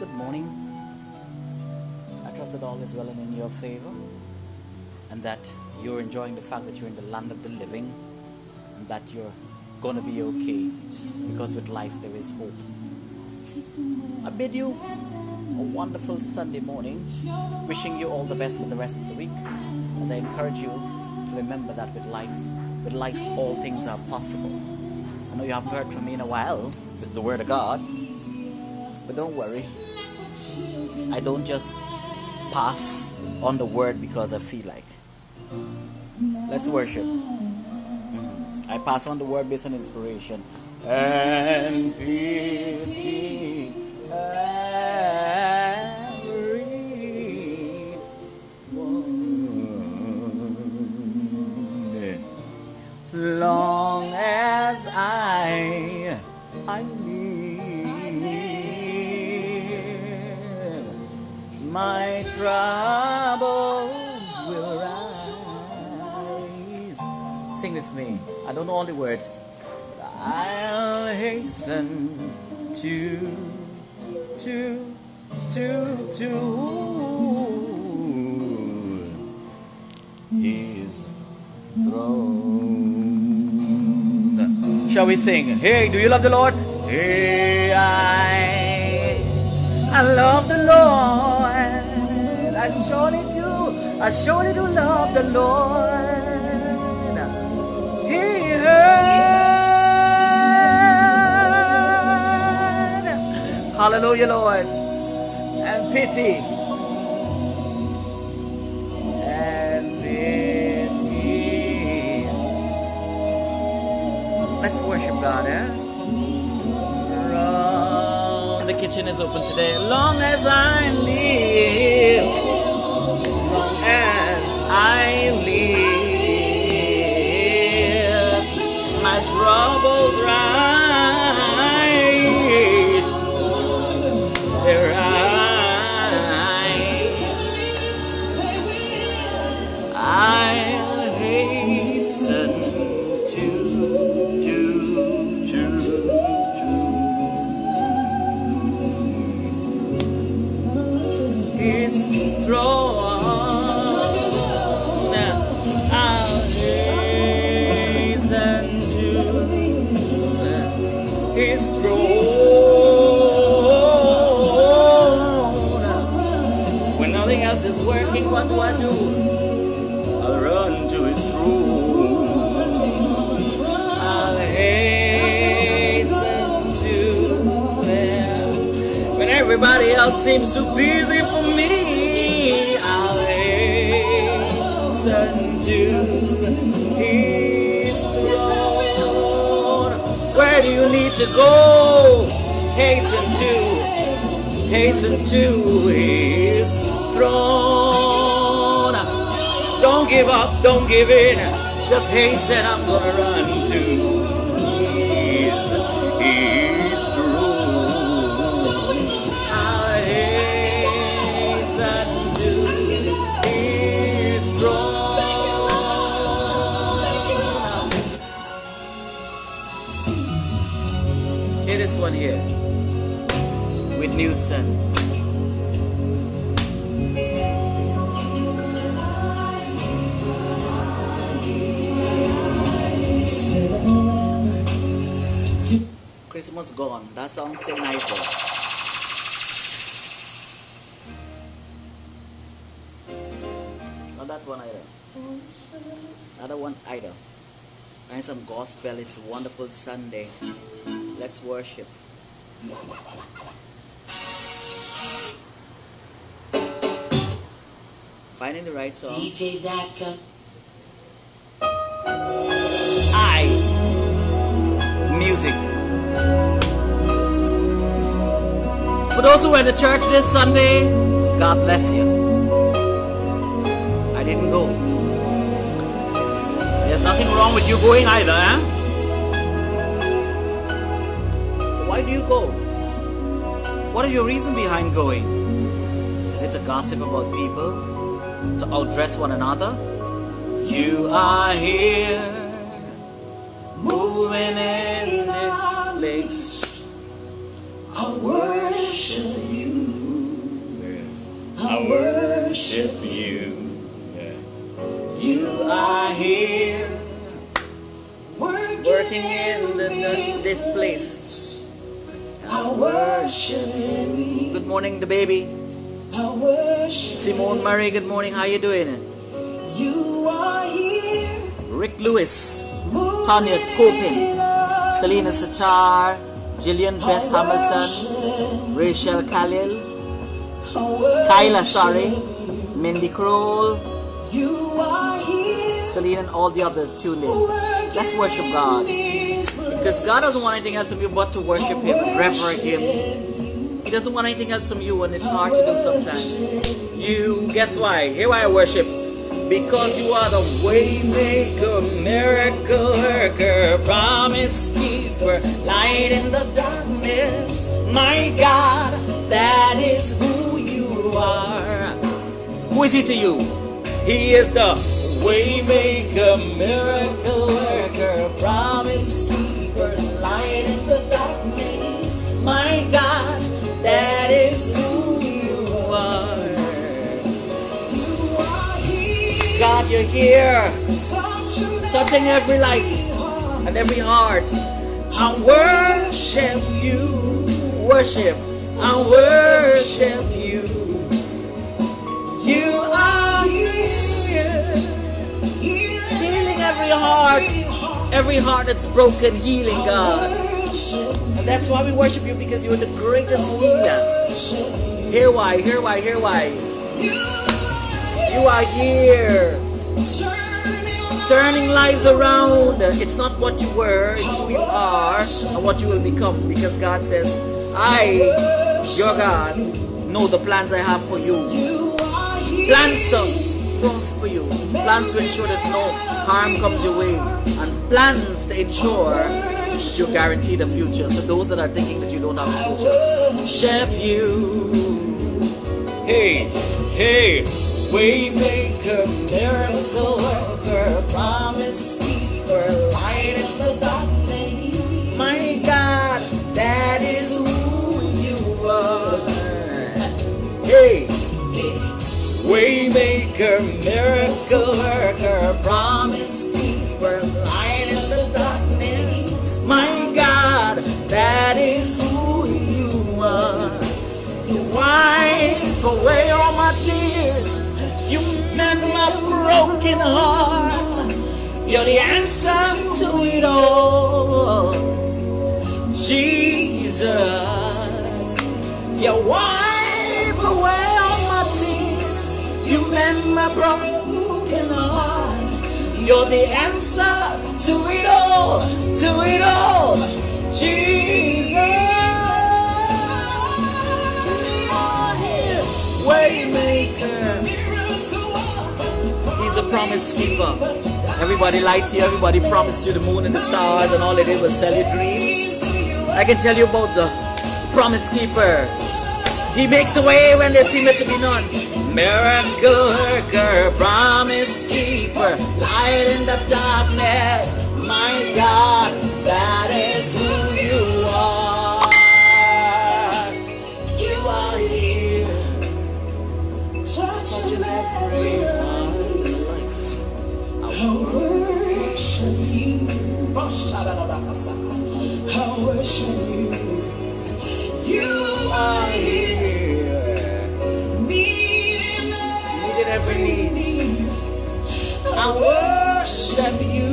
good morning. I trust that all is well and in your favor, and that you're enjoying the fact that you're in the land of the living, and that you're gonna be okay, because with life there is hope. I bid you a wonderful Sunday morning, wishing you all the best for the rest of the week, as I encourage you to remember that with life, with life all things are possible. I know you haven't heard from me in a while with the Word of God, but don't worry. I don't just pass on the Word because I feel like. Let's worship. Mm-hmm. I pass on the Word based on inspiration and pity. I don't know all the words. I'll hasten to to to to his throne. Shall we sing? Hey, do you love the Lord? Hey, I, I love the Lord. I surely do. I surely do love the Lord. Hallelujah, Lord. And pity. And pity. Let's worship God, eh? The kitchen is open today. Long as I live, long as I live, seems too busy for me, I'll hasten to his throne. Where do you need to go? Hasten to, hasten to his throne. Don't give up, don't give in. Just hasten, I'm gonna run to Christmas gone. That song still nice though. Not that one either. Other one either. Find some gospel. It's a wonderful Sunday. Let's worship. Finding the right song. DJ Vodka. I. Music. For those who went to church this Sunday, God bless you. I didn't go. There's nothing wrong with you going either, eh? Why do you go? What is your reason behind going? Is it to gossip about people? To outdress one another? You are here, moving in this place. I worship you. I worship you. You are here, working in the, the, this place. I worship you. Good morning, the baby. Simone Murray, good morning. How you doing? you. Are here. Rick Lewis, Tanya Coping. Selena Sitar, Jillian Bess Hamilton, Rachel Khalil, Kyla, sorry, Mindy Kroll, You are here. Selena, and all the others tuned in. Let's worship God. Because God doesn't want anything else from you but to worship Him and reverence Him. He doesn't want anything else from you, and it's hard to do sometimes. You, guess why? Here why I worship. Because you are the waymaker, miracle worker, promise keeper, light in the darkness. My God, that is who you are. Who is he to you? He is the waymaker, miracle worker, promise keeper, you're here, Touching every life and every heart. I worship you, worship, I worship you. You are here, healing every heart, every heart that's broken, healing God. And that's why we worship you because you're the greatest healer. Hear why, hear why, hear why. You are here, turning lives around. It's not what you were, it's who you are and what you will become. Because God says, I, your God, know the plans I have for you. Plans to prosper you, plans to ensure that no harm comes your way, and plans to ensure you're guaranteed a future. So those that are thinking that you don't have a future, chef you. Hey, hey, waymaker, miracle worker, promise keeper, light in the darkness. My God, that is who you are. Hey, waymaker, miracle worker, promise keeper, light in the darkness. My God, that is who you are. You wipe away all my tears. Mend my broken heart. You're the answer to it all. Jesus. You wipe away all my tears. You mend my broken heart. You're the answer to it all. To it all. Jesus. Waymaker. Promise keeper. Everybody liked you, everybody promised you the moon and the stars, and all they did was sell you dreams. I can tell you about the promise keeper. He makes a way when there seems to be none. Miracle worker, promise keeper, light in the darkness. My God, that is who you I worship you.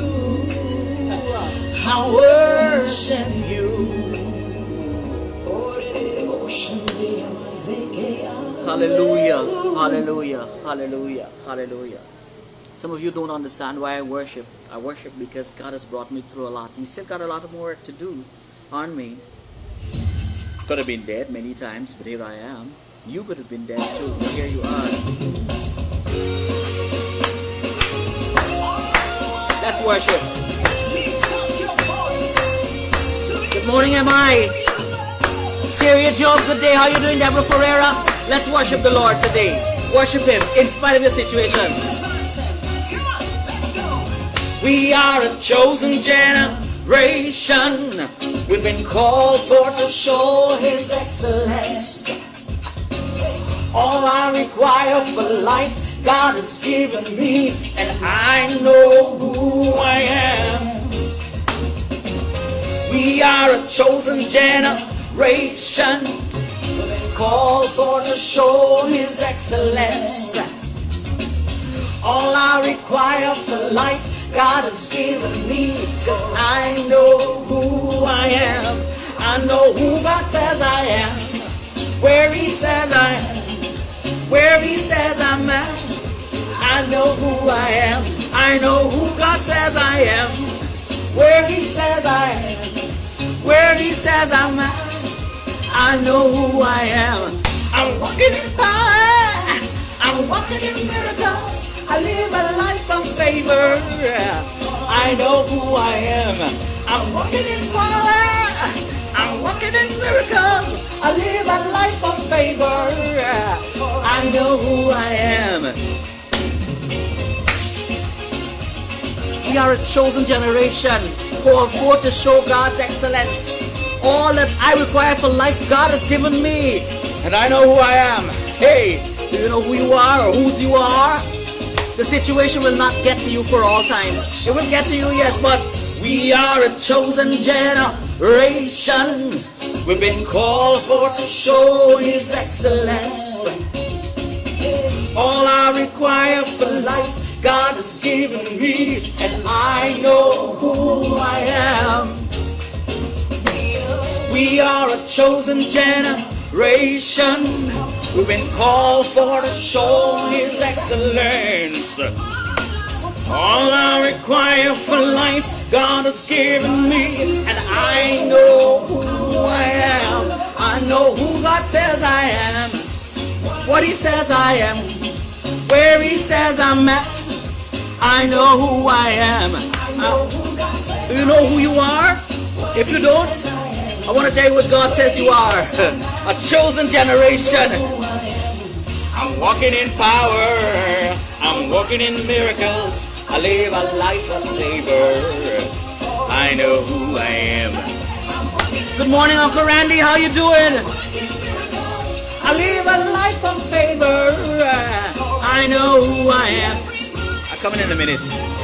I worship you. Hallelujah, hallelujah, hallelujah, hallelujah. Some of you don't understand why I worship. I worship because God has brought me through a lot. He's still got a lot of more to do on me. Could have been dead many times, but here I am. You could have been dead too, here you are. Let's worship. Good morning, MI. Syria Job, good day. How you doing, Deborah Ferreira? Let's worship the Lord today. Worship Him in spite of your situation. We are a chosen generation. We've been called for to show His excellence. All I require for life, God has given me, and I know who I am. We are a chosen generation, called for to show His excellence. All I require for life, God has given me. I know who I am. I know who God says I am. Where He says I am. Where He says I'm at. I know who I am. I know who God says I am. Where He says I am. Where He says I'm at. I know who I am. I'm walking in power. I'm walking in miracles. I live a life of favor. I know who I am. I'm walking in power. I'm walking in miracles. I live a life of favor. I know who I am. We are a chosen generation, called forth to show God's excellence. All that I require for life, God has given me. And I know who I am. Hey, do you know who you are or whose you are? The situation will not get to you for all times. It will get to you, yes, but we are a chosen generation. We've been called for to show His excellence. All I require for life, God has given me, and I know who I am. We are a chosen generation. We've been called for to show His excellence. All I require for life, God has given me, and I know who I am. I know who God says I am, what He says I am, where He says I'm at. I know who I am. Uh, do you know who you are? If you don't, I want to tell you what God says you are. A chosen generation. I'm walking in power. I'm walking in miracles. I live a life of labor. I know who I am. Good morning, Uncle Randy. How you doing? I live a life of favor. I know who I am. I'm coming in a minute.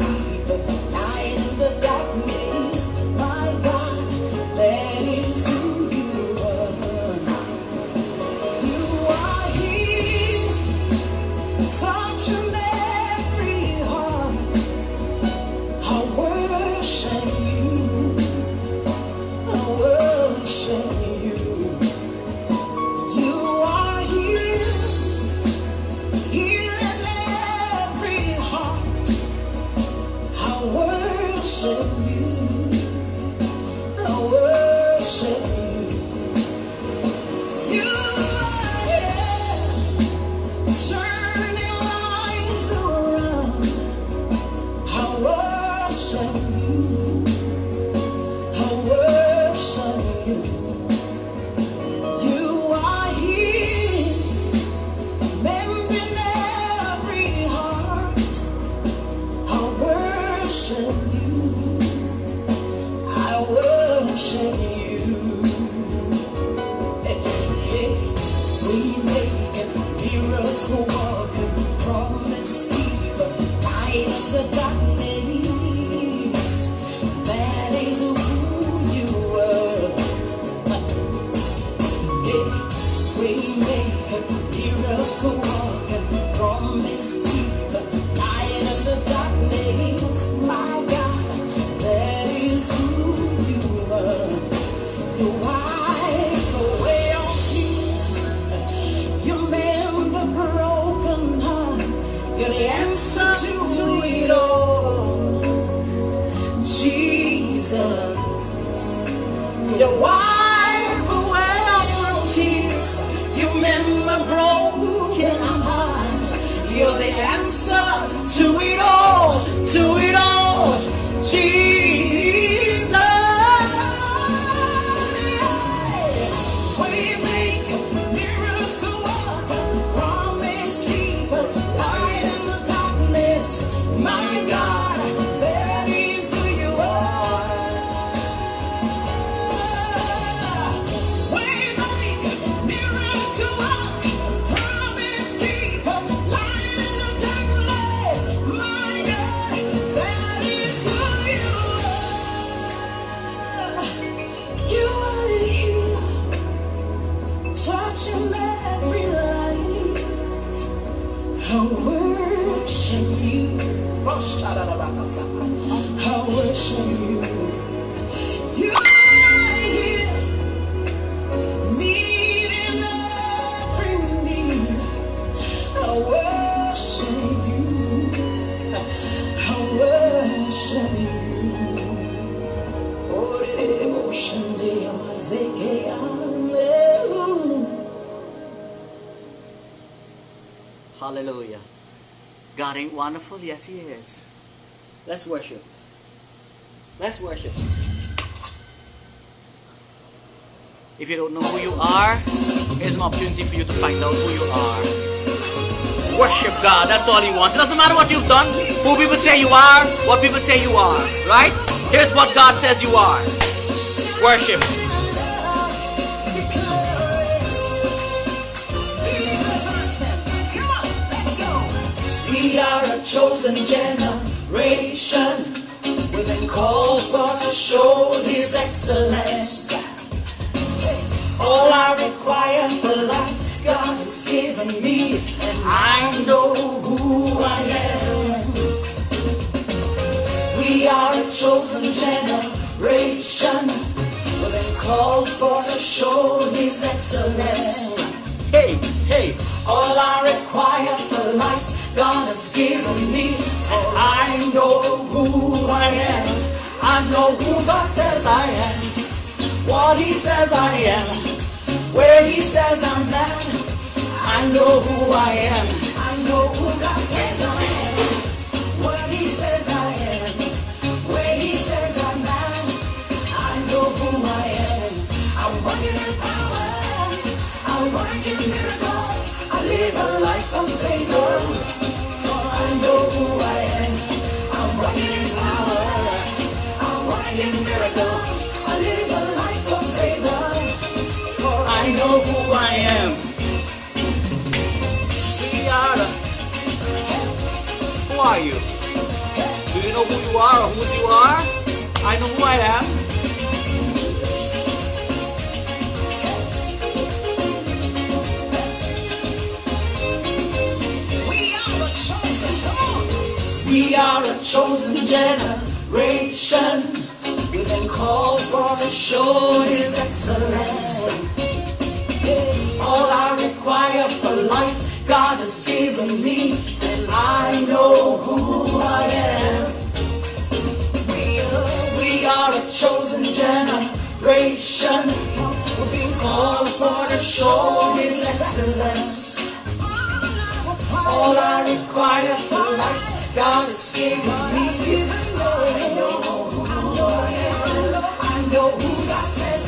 despacito Hallelujah. God ain't wonderful? Yes, He is. Let's worship. Let's worship. If you don't know who you are, here's an opportunity for you to find out who you are. Worship God. That's all He wants. It doesn't matter what you've done, who people say you are, what people say you are. Right? Here's what God says you are. Worship. We are a chosen generation. We've been called for to show His excellence. All I require for life, God has given me, and I know who I am. We are a chosen generation. We've been called for to show His excellence. Hey, hey. All I require for life, God has given me, and I know who I am. I know who God says I am, what He says I am, where He says I'm at. I know who I am. I know who God says I am, what He says are you? Do you know who you are or whose you are? I know who I am. We are a chosen, on. We are a chosen generation. We've been called for to show His excellence. All I require for life, God has given me, I know who I am. We are a chosen generation. We've been called for to show His excellence. All I require for life, God has given me. I know who I am. I know who God says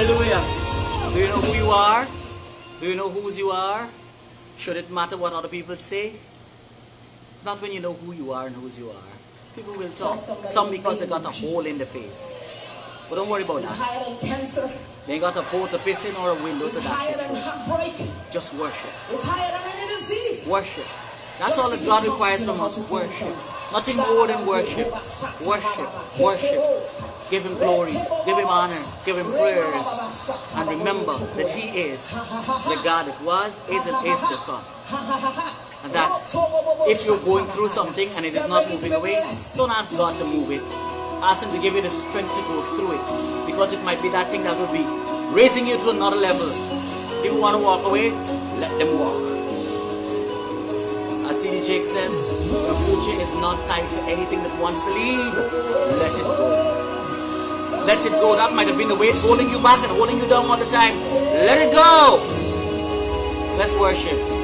Hallelujah. Do you know who you are? Do you know whose you are? Should it matter what other people say? Not when you know who you are and whose you are. People will talk. Some because they got a hole in the face. But don't worry about It's that. higher than cancer. They got a port to piss in or a window It's to higher than heartbreak. Just worship. It's higher than any disease. Worship. That's all that God requires from us. Worship. Nothing more than worship. Worship. Worship. Give Him glory. Give Him honor. Give Him prayers. And remember that He is the God that was, is, and is to come. And that if you're going through something and it is not moving away, don't ask God to move it. Ask Him to give you the strength to go through it. Because it might be that thing that will be raising you to another level. If you want to walk away, let them walk. Jake says, your future is not tied to anything that wants to leave. Let it go. Let it go. That might have been the weight holding you back and holding you down all the time. Let it go. Let's worship.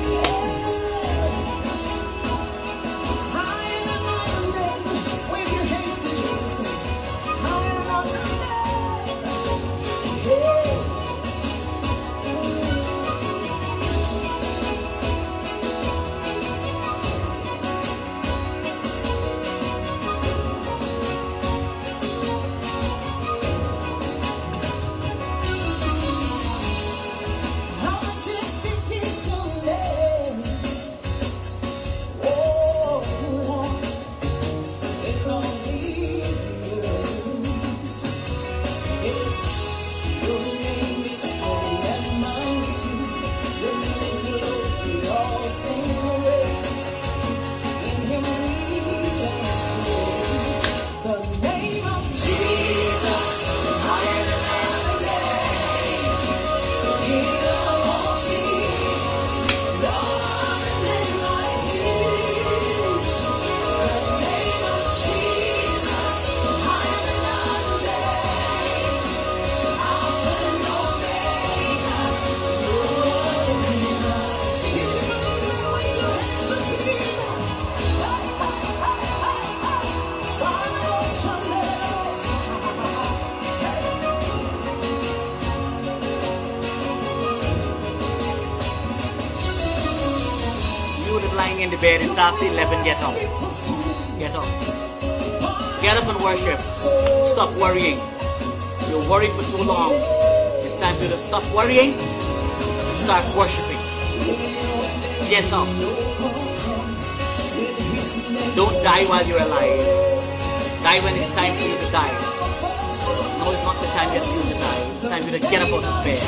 Bed, it's after 11, get up. Get up. Get up and worship. Stop worrying. You're worried for too long. It's time for you to stop worrying start worshiping. Get up. Don't die while you're alive. Die when it's time for you to die. No, it's not the time yet for you to die. It's time for you to get up out of bed.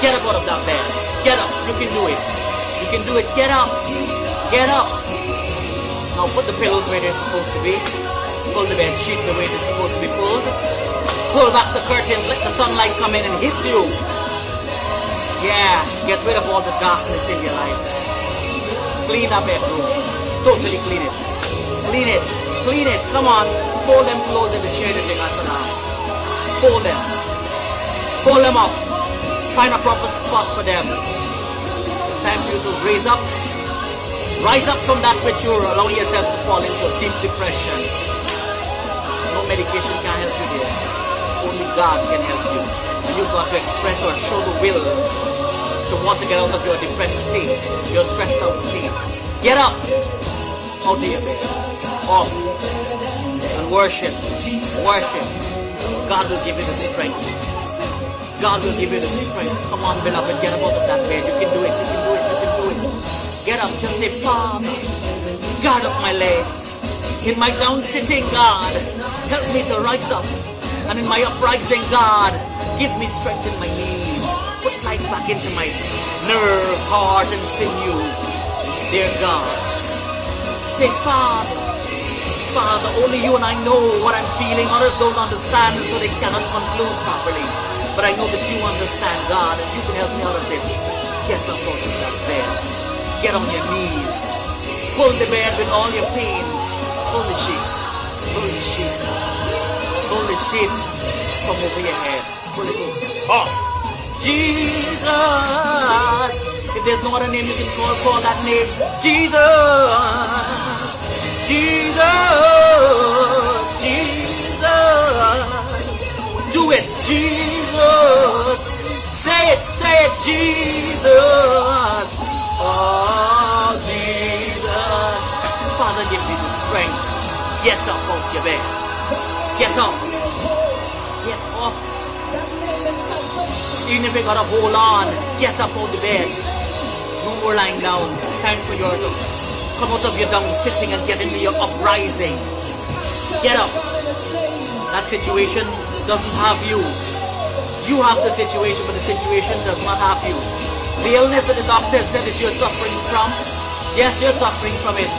Get up out of that bed. Get up. You can do it. You can do it. Get up. Get up. Now put the pillows where they're supposed to be. Pull the bed sheet the way it's supposed to be pulled. Pull back the curtains. Let the sunlight come in and hit you. Yeah. Get rid of all the darkness in your life. Clean that bedroom. Totally clean it. Clean it. Clean it. Come on. Fold them clothes in the chair that they got for now. Fold them. Fold them up. Find a proper spot for them. It's time for you to raise up. Rise up from that which you're allowing yourself to fall into a deep depression. No medication can help you there. Only God can help you. And you've got to express or show the will to want to get out of your depressed state, your stressed out state. Get up out of your bed. Up and worship. Worship. God will give you the strength. God will give you the strength. Come on, beloved, get up out of that bed. You can do it. Get up. Just say, Father, guard up my legs. In my down sitting, God, help me to rise up. And in my uprising, God, give me strength in my knees. Put life back into my nerve, heart, and sinew. Dear God, say, Father, Father, only you and I know what I'm feeling. Others don't understand, and so they cannot conclude properly. But I know that you understand, God, and you can help me out of this. Out of that bed. Get on your knees. Pull the bed with all your pains. Pull the sheets. Pull the sheets. Pull the sheets from over your head. Pull it off. Oh. Jesus. If there's no other name you can call, call that name. Jesus. Jesus. Jesus. Do it, Jesus. Say it, say it, Jesus. Oh, Jesus. Father, give me the strength. Get up off your bed. Get up. Get up. Even if you gotta hold on, get up off the bed. No more lying down. It's time for your to come out of your down sitting and get into your uprising. Get up. That situation doesn't have you. You have the situation, but the situation does not have you. The illness that the doctor said that you're suffering from, yes, you're suffering from it.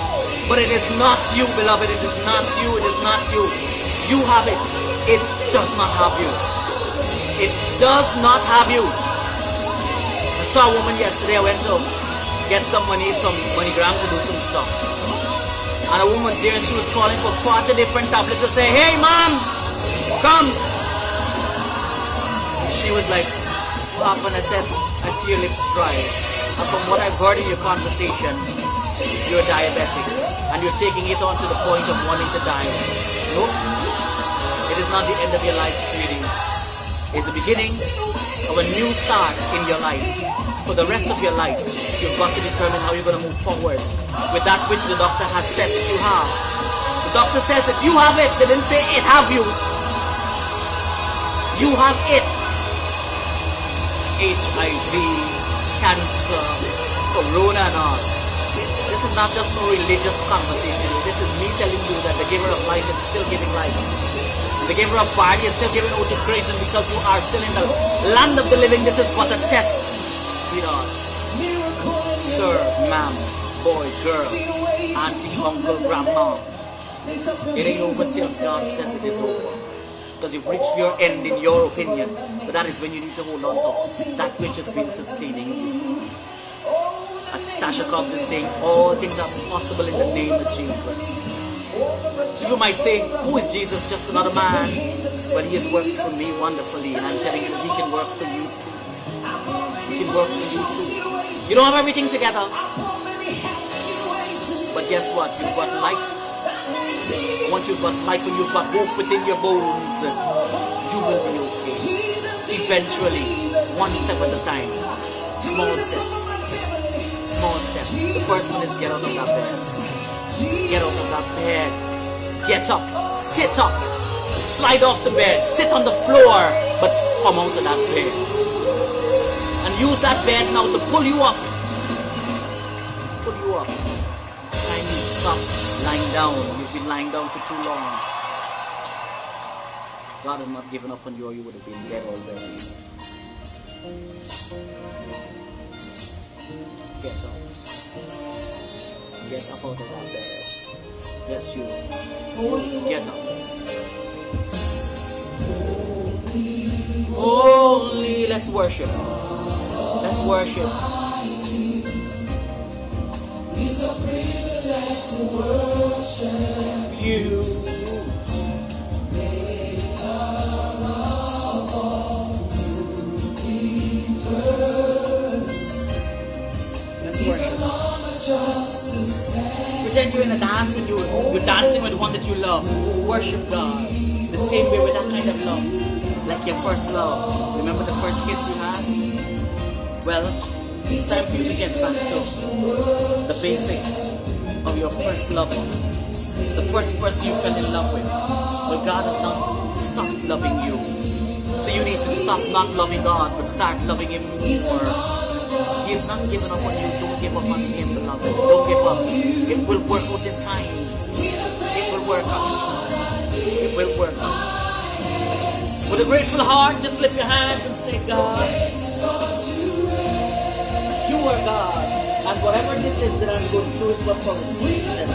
But it is not you, beloved. It is not you. It is not you. You have it. It does not have you. It does not have you. I saw a woman yesterday. I went to get some money, some MoneyGram to do some stuff. And a woman there she was calling for 40 different tablets to say, Hey, mom, come. She was like, And I said, I see your lips dry. And from what I've heard in your conversation, you're diabetic. And you're taking it on to the point of wanting to die. No, it is not the end of your life, sweetie. It's the beginning of a new start in your life. For the rest of your life, you've got to determine how you're going to move forward with that which the doctor has said that you have. The doctor says that you have it. They didn't say it have you. You have it. HIV, cancer, corona and all. This is not just no religious conversation. This is me telling you that the giver of life is still giving life. The giver of body is still giving out to creation because you are still in the land of the living. This is but a test, sweetheart. Sir, ma'am, boy, girl, auntie, uncle, grandma. It ain't over till God says it is over. Because you've reached your end in your opinion. But that is when you need to hold on to that which has been sustaining you. As Tasha Cobbs is saying, all things are possible in the name of Jesus. You might say, who is Jesus? Just another man. But he has worked for me wonderfully. And I'm telling you, he can work for you too. He can work for you too. You don't have everything together. But guess what? You've got life. Once you've got life and you've got hope within your bones, you will be okay. Eventually, one step at a time. Small steps. small steps. The first one is get out of that bed. Get out of that bed. Get up. Sit up. Slide off the bed. Sit on the floor. But come out of that bed. And use that bed now to pull you up. Pull you up. Time you stop lying down. You've been lying down for too long. God has not given up on you or you would have been dead already. Get up. Get up out of that bed. Yes, you. Get up. Holy, let's worship. Let's worship. You. Let's worship. Pretend you're in a dance and you, you're dancing with one that you love. Worship God. The same way with that kind of love. Like your first love. Remember the first kiss you had? Well, it's time for you to get back to the basics of your first love. The first person you fell in love with. But God has not stopped loving you. So you need to stop not loving God, but start loving Him more. He has not given up on you. Don't give up on Him, beloved. Don't give up. It will work out in time. It will work out. It will work out. With a grateful heart, just lift your hands and say, God, And whatever this is that I'm going through is but for a season.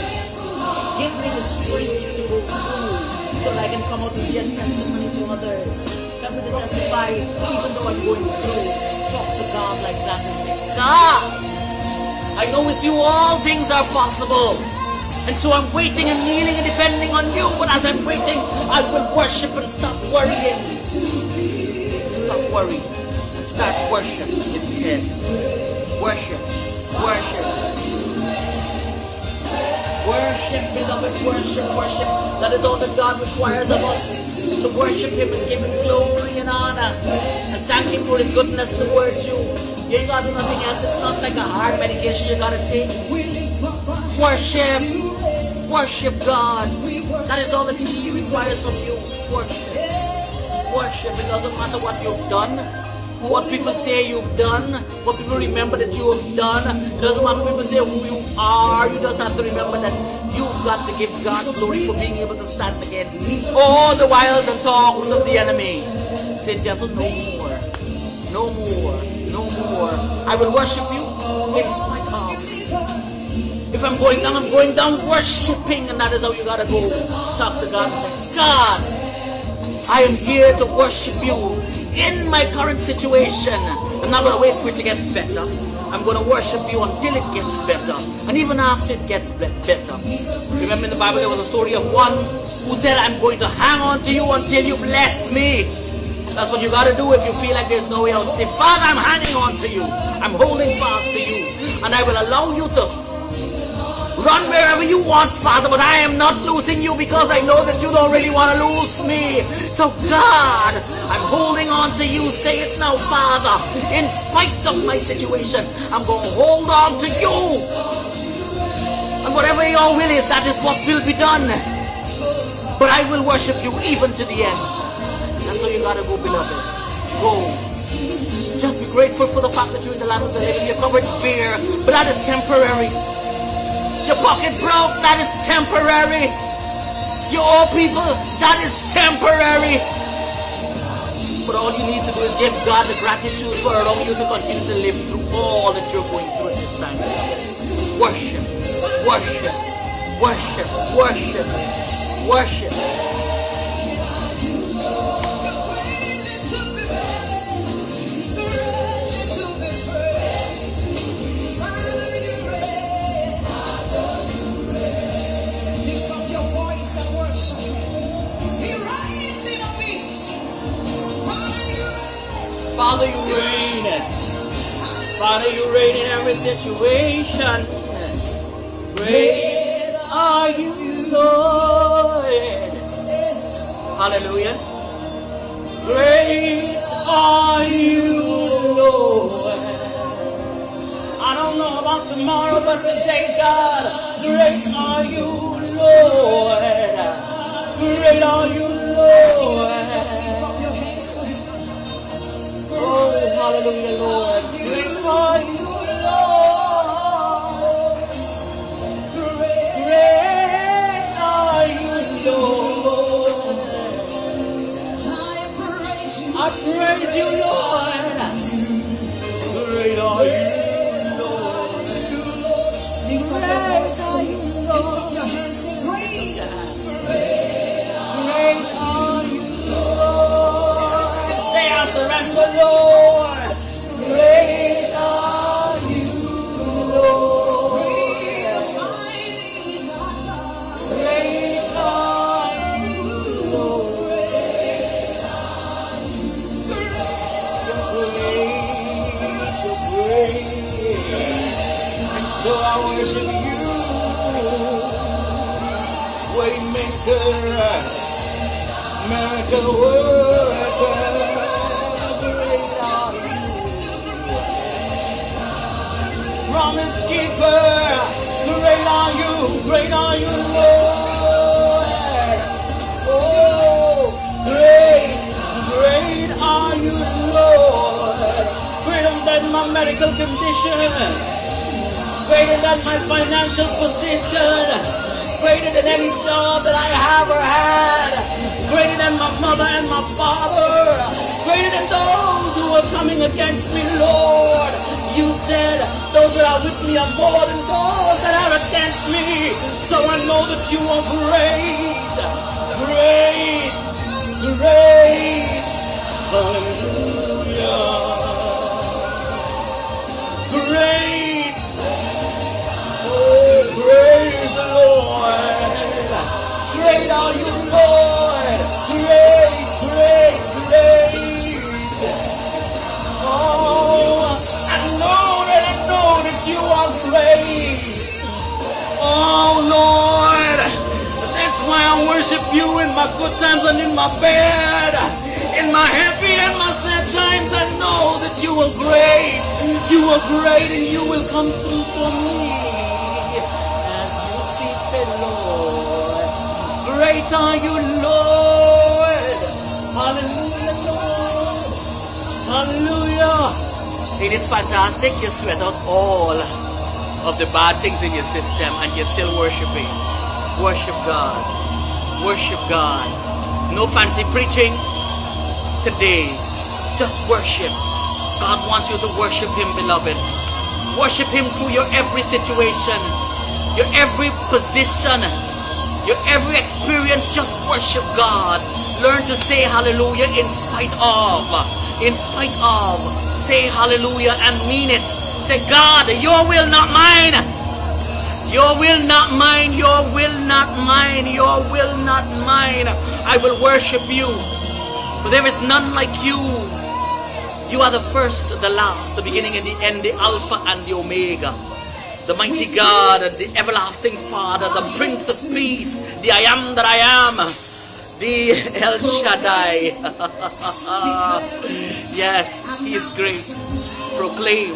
Give me the strength to go through so that I can come out and be a testimony to others. Help me to testify even though I'm going through. Talk to God like that and say, God, I know with you all things are possible. And so I'm waiting and kneeling and depending on you. But as I'm waiting, I will worship and stop worrying. Stop worrying start worship instead. Worship. Worship. Worship, beloved, worship, worship. That is all that God requires of us. To worship Him and give Him glory and honor. And thank Him for His goodness towards you. You ain't gotta do nothing else. It's not like a hard medication you gotta take. Worship. Worship God. That is all that He requires from you. Worship. Worship. It doesn't matter what you've done. What people say you've done, what people remember that you have done. It doesn't matter people say who you are. You just have to remember that you've got to give God glory for being able to stand against all the wiles and talks of the enemy. Say, devil, no more. No more. No more. I will worship you in spite of. If I'm going down, I'm going down worshiping, and that is how you gotta go. Talk to God and say, God, I am here to worship you in my current situation. I'm not gonna wait for it to get better. I'm gonna worship you until it gets better. And even after it gets be- better. Remember in the Bible there was a story of one who said, I'm going to hang on to you until you bless me. That's what you gotta do if you feel like there's no way out. Say, Father, I'm hanging on to you. I'm holding fast to you. And I will allow you to Run wherever you want, Father, but I am not losing you because I know that you don't really want to lose me. So, God, I'm holding on to you. Say it now, Father. In spite of my situation, I'm going to hold on to you. And whatever your will is, that is what will be done. But I will worship you even to the end. That's how you got to go, beloved. Go. Just be grateful for the fact that you're in the land of the living. Your cupboard's fear, but that is temporary. Your pocket broke, that is temporary. You owe people, that is temporary. But all you need to do is give God the gratitude for allowing you to continue to live through all that you're going through at this time. Worship, worship, worship, worship, worship. Father, you reign. Father, you reign in every situation. Great are you, Lord. Hallelujah. Great are you, Lord. I don't know about tomorrow, but today, God, great are you, Lord. Great are you, Lord. Oh, hallelujah, Lord. Are you, Lord. Great are you, Lord. I praise you, Lord. Miracle worker, great are you. Promise keeper, great are you, great are you, Lord. Oh, great, great are you, Lord. Greater than my medical condition greater than my financial position, greater than any job that I have or had, greater than my mother and my father, greater than those who are coming against me, Lord. You said those that are with me are more than those that are against me. So I know that you are great, great, great. Hallelujah. Great. Oh, praise the Lord. Great are you, are. Oh, Lord. That's why I worship you in my good times and in my bad. In my happy and my sad times, I know that you are great. You are great and you will come through for me. As you see fit, Lord. Great are you, Lord. Hallelujah, Lord. Hallelujah. It is fantastic. You sweat out all of the bad things in your system and you're still worshiping. Worship God. Worship God. No fancy preaching today. Just worship. God wants you to worship Him, beloved. Worship Him through your every situation, your every position, your every experience. Just worship God. Learn to say hallelujah in spite of. In spite of. Say hallelujah and mean it. Say, God, your will, not mine. Your will, not mine. Your will, not mine. Your will, not mine. I will worship you. For there is none like you. You are the first, the last, the beginning and the end, the Alpha and the Omega. The mighty God, the everlasting Father, the Prince of Peace, the I am that I am, the El Shaddai. yes, He is great. Proclaim,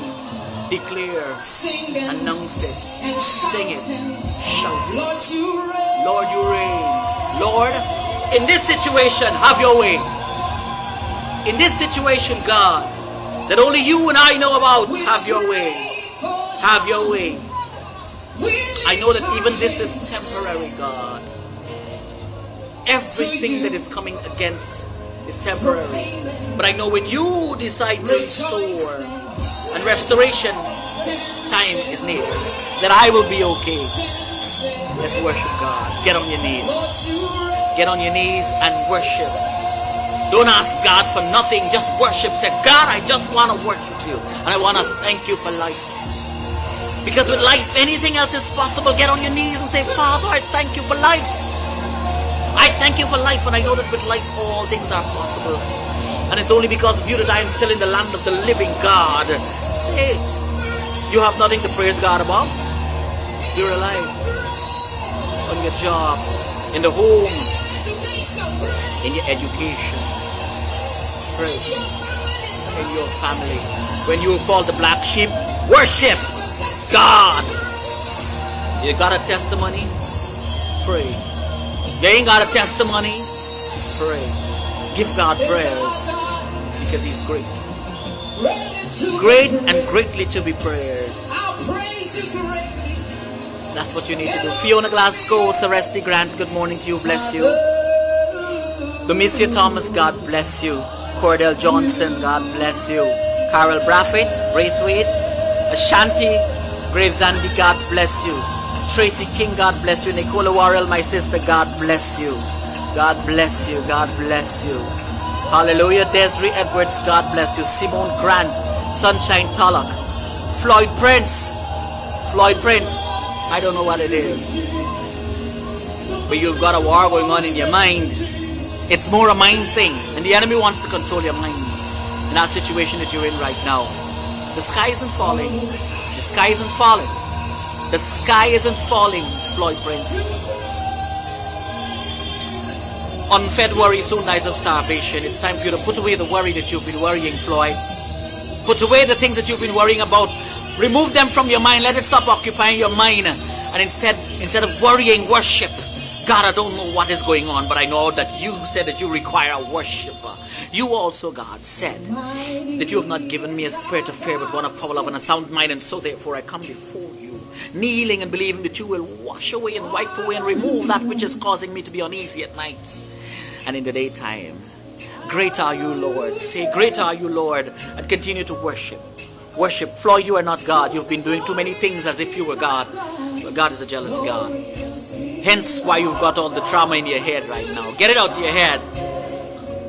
declare, Sing announce it, and sing it, shout shout it. Lord, you reign. Lord, you reign. Lord, in this situation, have your way. In this situation, God, that only you and I know about, have your way. Have your way. I know that even this is temporary, God. Everything that is coming against is temporary. But I know when you decide to restore, and restoration time is near, that I will be okay. Let's worship God. Get on your knees. Get on your knees and worship. Don't ask God for nothing. Just worship. Say, God, I just want to worship you. And I want to thank you for life. Because with life, anything else is possible. Get on your knees and say, Father, I thank you for life. I thank you for life. And I know that with life, all things are possible. And it's only because of you that I am still in the land of the living God. Say it. You have nothing to praise God about. You're alive. On your job, in the home, in your education. Praise. In your family. When you called the black sheep, Worship God. You got a testimony? Pray. You ain't got a testimony? Pray. Give God prayers because He's great. Great and greatly to be praised. I'll praise you greatly. That's what you need to do. Fiona Glasgow, Celeste Grant, good morning to you. Bless you. Domicia Thomas, God bless you. Cordell Johnson, God bless you. Carol Braffett, Braithwaite, Ashanti, Graves Andy, God bless you. Tracy King, God bless you. Nicola Warrell, my sister, God bless you. God bless you. God bless you. Hallelujah. Desiree Edwards, God bless you. Simone Grant, Sunshine Tullock, Floyd Prince, Floyd Prince. I don't know what it is, but you've got a war going on in your mind. It's more a mind thing, and the enemy wants to control your mind in that situation that you're in right now. The sky isn't falling. The sky isn't falling. The sky isn't falling, Floyd Prince. Unfed worry soon dies of starvation. It's time for you to put away the worry that you've been worrying, Floyd. Put away the things that you've been worrying about. Remove them from your mind. Let it stop occupying your mind. And instead, instead of worrying, worship. God, I don't know what is going on, but I know that you said that you require a worshiper. You also, God, said that you have not given me a spirit of fear, but one of power, love, and a sound mind. And so, therefore, I come before you, kneeling and believing that you will wash away and wipe away and remove that which is causing me to be uneasy at nights and in the daytime. Great are you, Lord. Say, Great are you, Lord, and continue to worship. Worship. Floyd, you are not God. You've been doing too many things as if you were God. But God is a jealous God. Hence why you've got all the trauma in your head right now. Get it out of your head.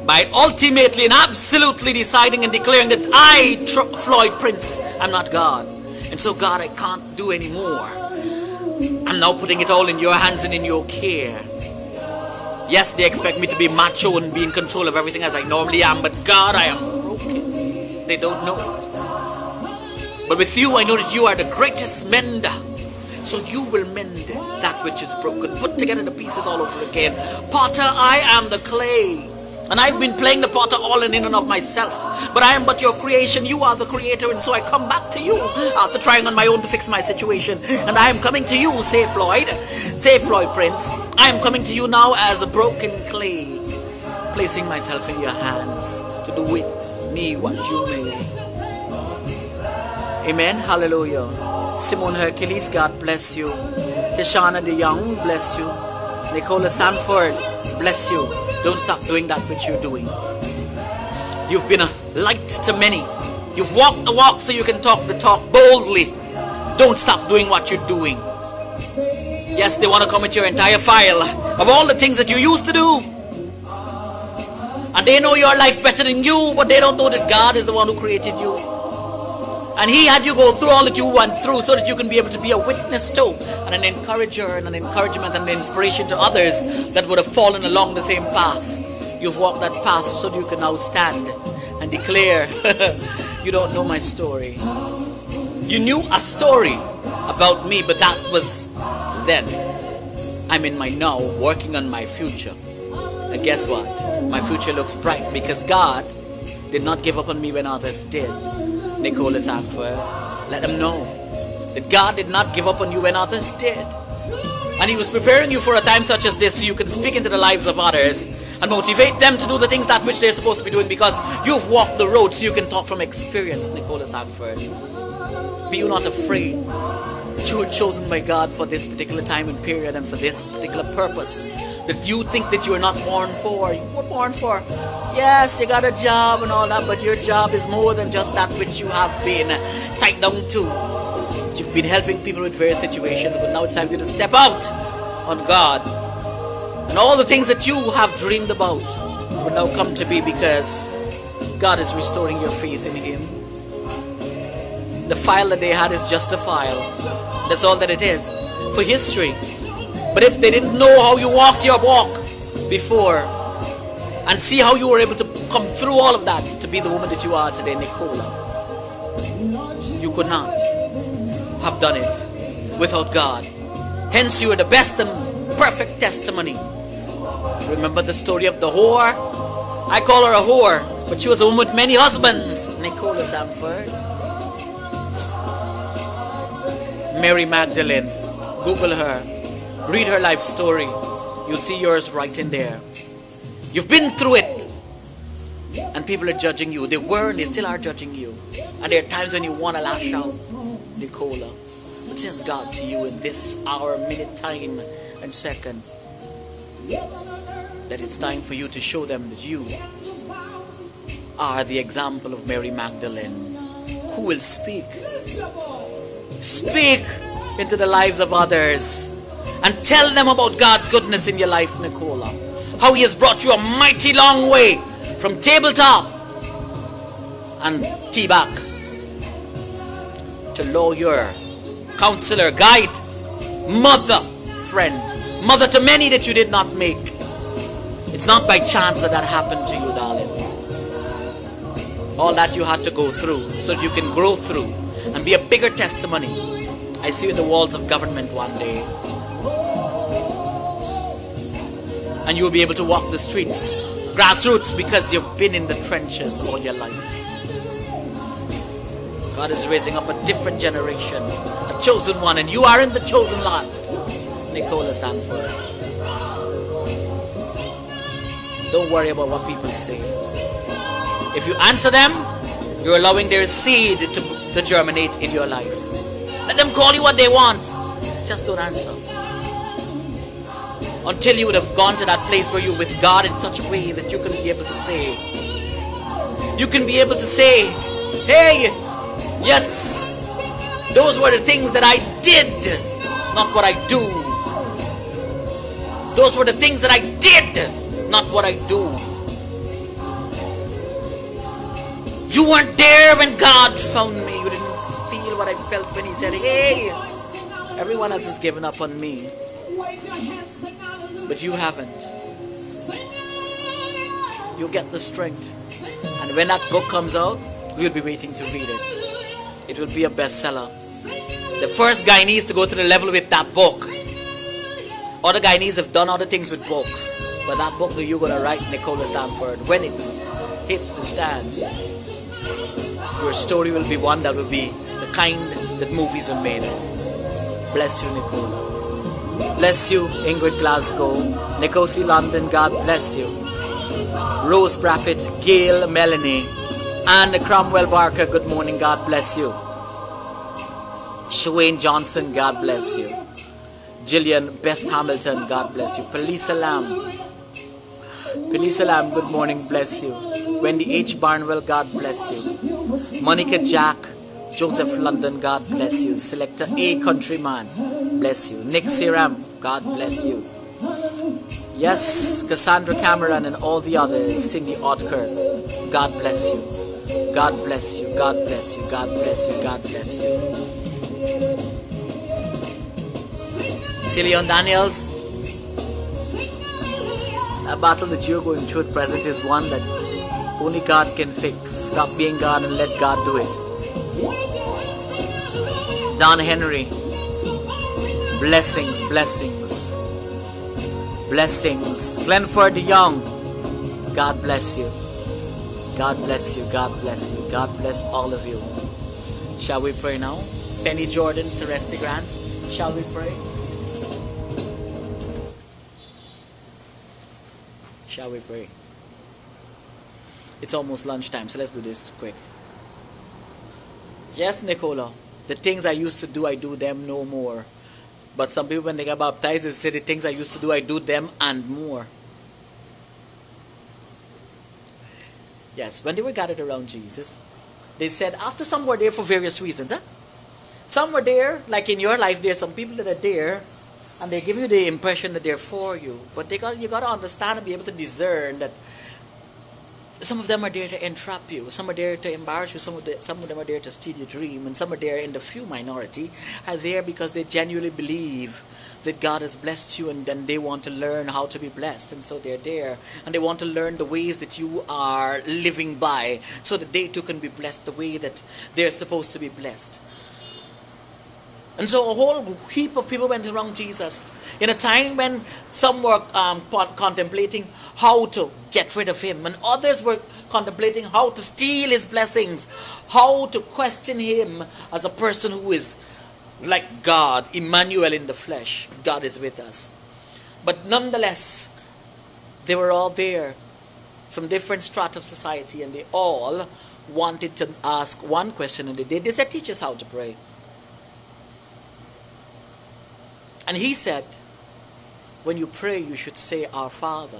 By ultimately and absolutely deciding and declaring that I, Floyd Prince, I'm not God. And so, God, I can't do anymore. I'm now putting it all in your hands and in your care. Yes, they expect me to be macho and be in control of everything as I normally am, but God, I am broken. They don't know it. But with you, I know that you are the greatest mender. So you will mend that which is broken, put together the pieces all over again. Potter, I am the clay. And I've been playing the potter all in and of myself. But I am but your creation. You are the creator. And so I come back to you after trying on my own to fix my situation. And I am coming to you, say Floyd. Say Floyd Prince. I am coming to you now as a broken clay. Placing myself in your hands to do with me what you may. Amen. Hallelujah. Simone Hercules, God bless you. Tishana De Young, bless you. Nicola Sanford, bless you. Don't stop doing that which you're doing. You've been a light to many. You've walked the walk so you can talk the talk boldly. Don't stop doing what you're doing. Yes, they want to come into your entire file of all the things that you used to do. And they know your life better than you, but they don't know that God is the one who created you. And He had you go through all that you went through so that you can be able to be a witness to, and an encourager, and an encouragement and an inspiration to others that would have fallen along the same path. You've walked that path so you can now stand and declare, You don't know my story. You knew a story about me, but that was then. I'm in my now, working on my future. And guess what? My future looks bright because God did not give up on me when others did. Nicola Sanford, uh, let them know that God did not give up on you when others did. And He was preparing you for a time such as this so you can speak into the lives of others and motivate them to do the things that which they're supposed to be doing because you've walked the road so you can talk from experience, Nicola Sanford. Uh, be you not afraid that you were chosen by God for this particular time and period and for this particular purpose that you think that you are not born for. You were born for. Yes, you got a job and all that, but your job is more than just that which you have been tied down to. You've been helping people with various situations, but now it's time for you to step out on God. And all the things that you have dreamed about will now come to be because God is restoring your faith in Him. The file that they had is just a file. That's all that it is. For history. But if they didn't know how you walked your walk before and see how you were able to come through all of that to be the woman that you are today, Nicola, you could not have done it without God. Hence, you are the best and perfect testimony. Remember the story of the whore? I call her a whore, but she was a woman with many husbands, Nicola Sanford. Mary Magdalene. Google her. Read her life story. You'll see yours right in there. You've been through it. And people are judging you. They were and they still are judging you. And there are times when you want to lash out. Nicola. What says God to you in this hour, minute, time, and second? That it's time for you to show them that you are the example of Mary Magdalene who will speak. Speak into the lives of others and tell them about God's goodness in your life, Nicola. How He has brought you a mighty long way from tabletop and tea back to lawyer, counselor, guide, mother, friend, mother to many that you did not make. It's not by chance that that happened to you, darling. All that you had to go through so you can grow through and be a bigger testimony. I see you in the walls of government one day. And you will be able to walk the streets, grassroots, because you've been in the trenches all your life. God is raising up a different generation, a chosen one, and you are in the chosen land. Nicola Stanford. Don't worry about what people say. If you answer them, you're allowing their seed to, to germinate in your life. Let them call you what they want. Just don't answer. Until you would have gone to that place where you're with God in such a way that you can be able to say, you can be able to say, hey, yes, those were the things that I did, not what I do. Those were the things that I did, not what I do. You weren't there when God found me. You didn't feel what I felt when He said, Hey, everyone else has given up on me. But you haven't. You'll get the strength. And when that book comes out, we'll be waiting to read it. It will be a bestseller. The first guy needs to go to the level with that book. Other Guyanese have done other things with books. But that book that you're going to write, Nicola Stanford, when it hits the stands, your story will be one that will be the kind that movies are made of. Bless you, Nicola. Bless you, Ingrid Glasgow. Nicosi London, God bless you. Rose Braffett, Gail Melanie, and Cromwell Barker, good morning, God bless you. Shawayne Johnson, God bless you. Jillian Best Hamilton, God bless you. Felisa Lamb, Felisa Lamb, good morning, bless you. Wendy H. Barnwell, God bless you. Monica Jack, Joseph London, God bless you. Selector A. Countryman, bless you. Nick Siram, God bless you. Yes, Cassandra Cameron and all the others, Cindy Odker, God bless you. God bless you, God bless you, God bless you, God bless you. Cillian Daniels, a battle that you're going through at present is one that only God can fix. Stop being God and let God do it. Don Henry, blessings, blessings, blessings. Glenford Young, God bless you. God bless you, God bless you, God bless all of you. Shall we pray now? Penny Jordan, Celeste Grant, shall we pray? Shall we pray? It's almost lunchtime, so let's do this quick. Yes, Nicola, the things I used to do, I do them no more. But some people, when they get baptized, they say the things I used to do, I do them and more. Yes, when they were gathered around Jesus, they said, after some were there for various reasons. Huh? Some were there, like in your life, there's some people that are there and they give you the impression that they're for you. But they got you got to understand and be able to discern that some of them are there to entrap you, some are there to embarrass you, some of, the, some of them are there to steal your dream, and some are there in the few minority are there because they genuinely believe that God has blessed you and then they want to learn how to be blessed. And so they're there and they want to learn the ways that you are living by so that they too can be blessed the way that they're supposed to be blessed. And so a whole heap of people went around Jesus in a time when some were um, contemplating how to get rid of him, and others were contemplating how to steal his blessings, how to question him as a person who is like God, Emmanuel in the flesh. God is with us. But nonetheless, they were all there from different strata of society and they all wanted to ask one question and they did. They said, Teach us how to pray. And he said, When you pray, you should say, Our Father,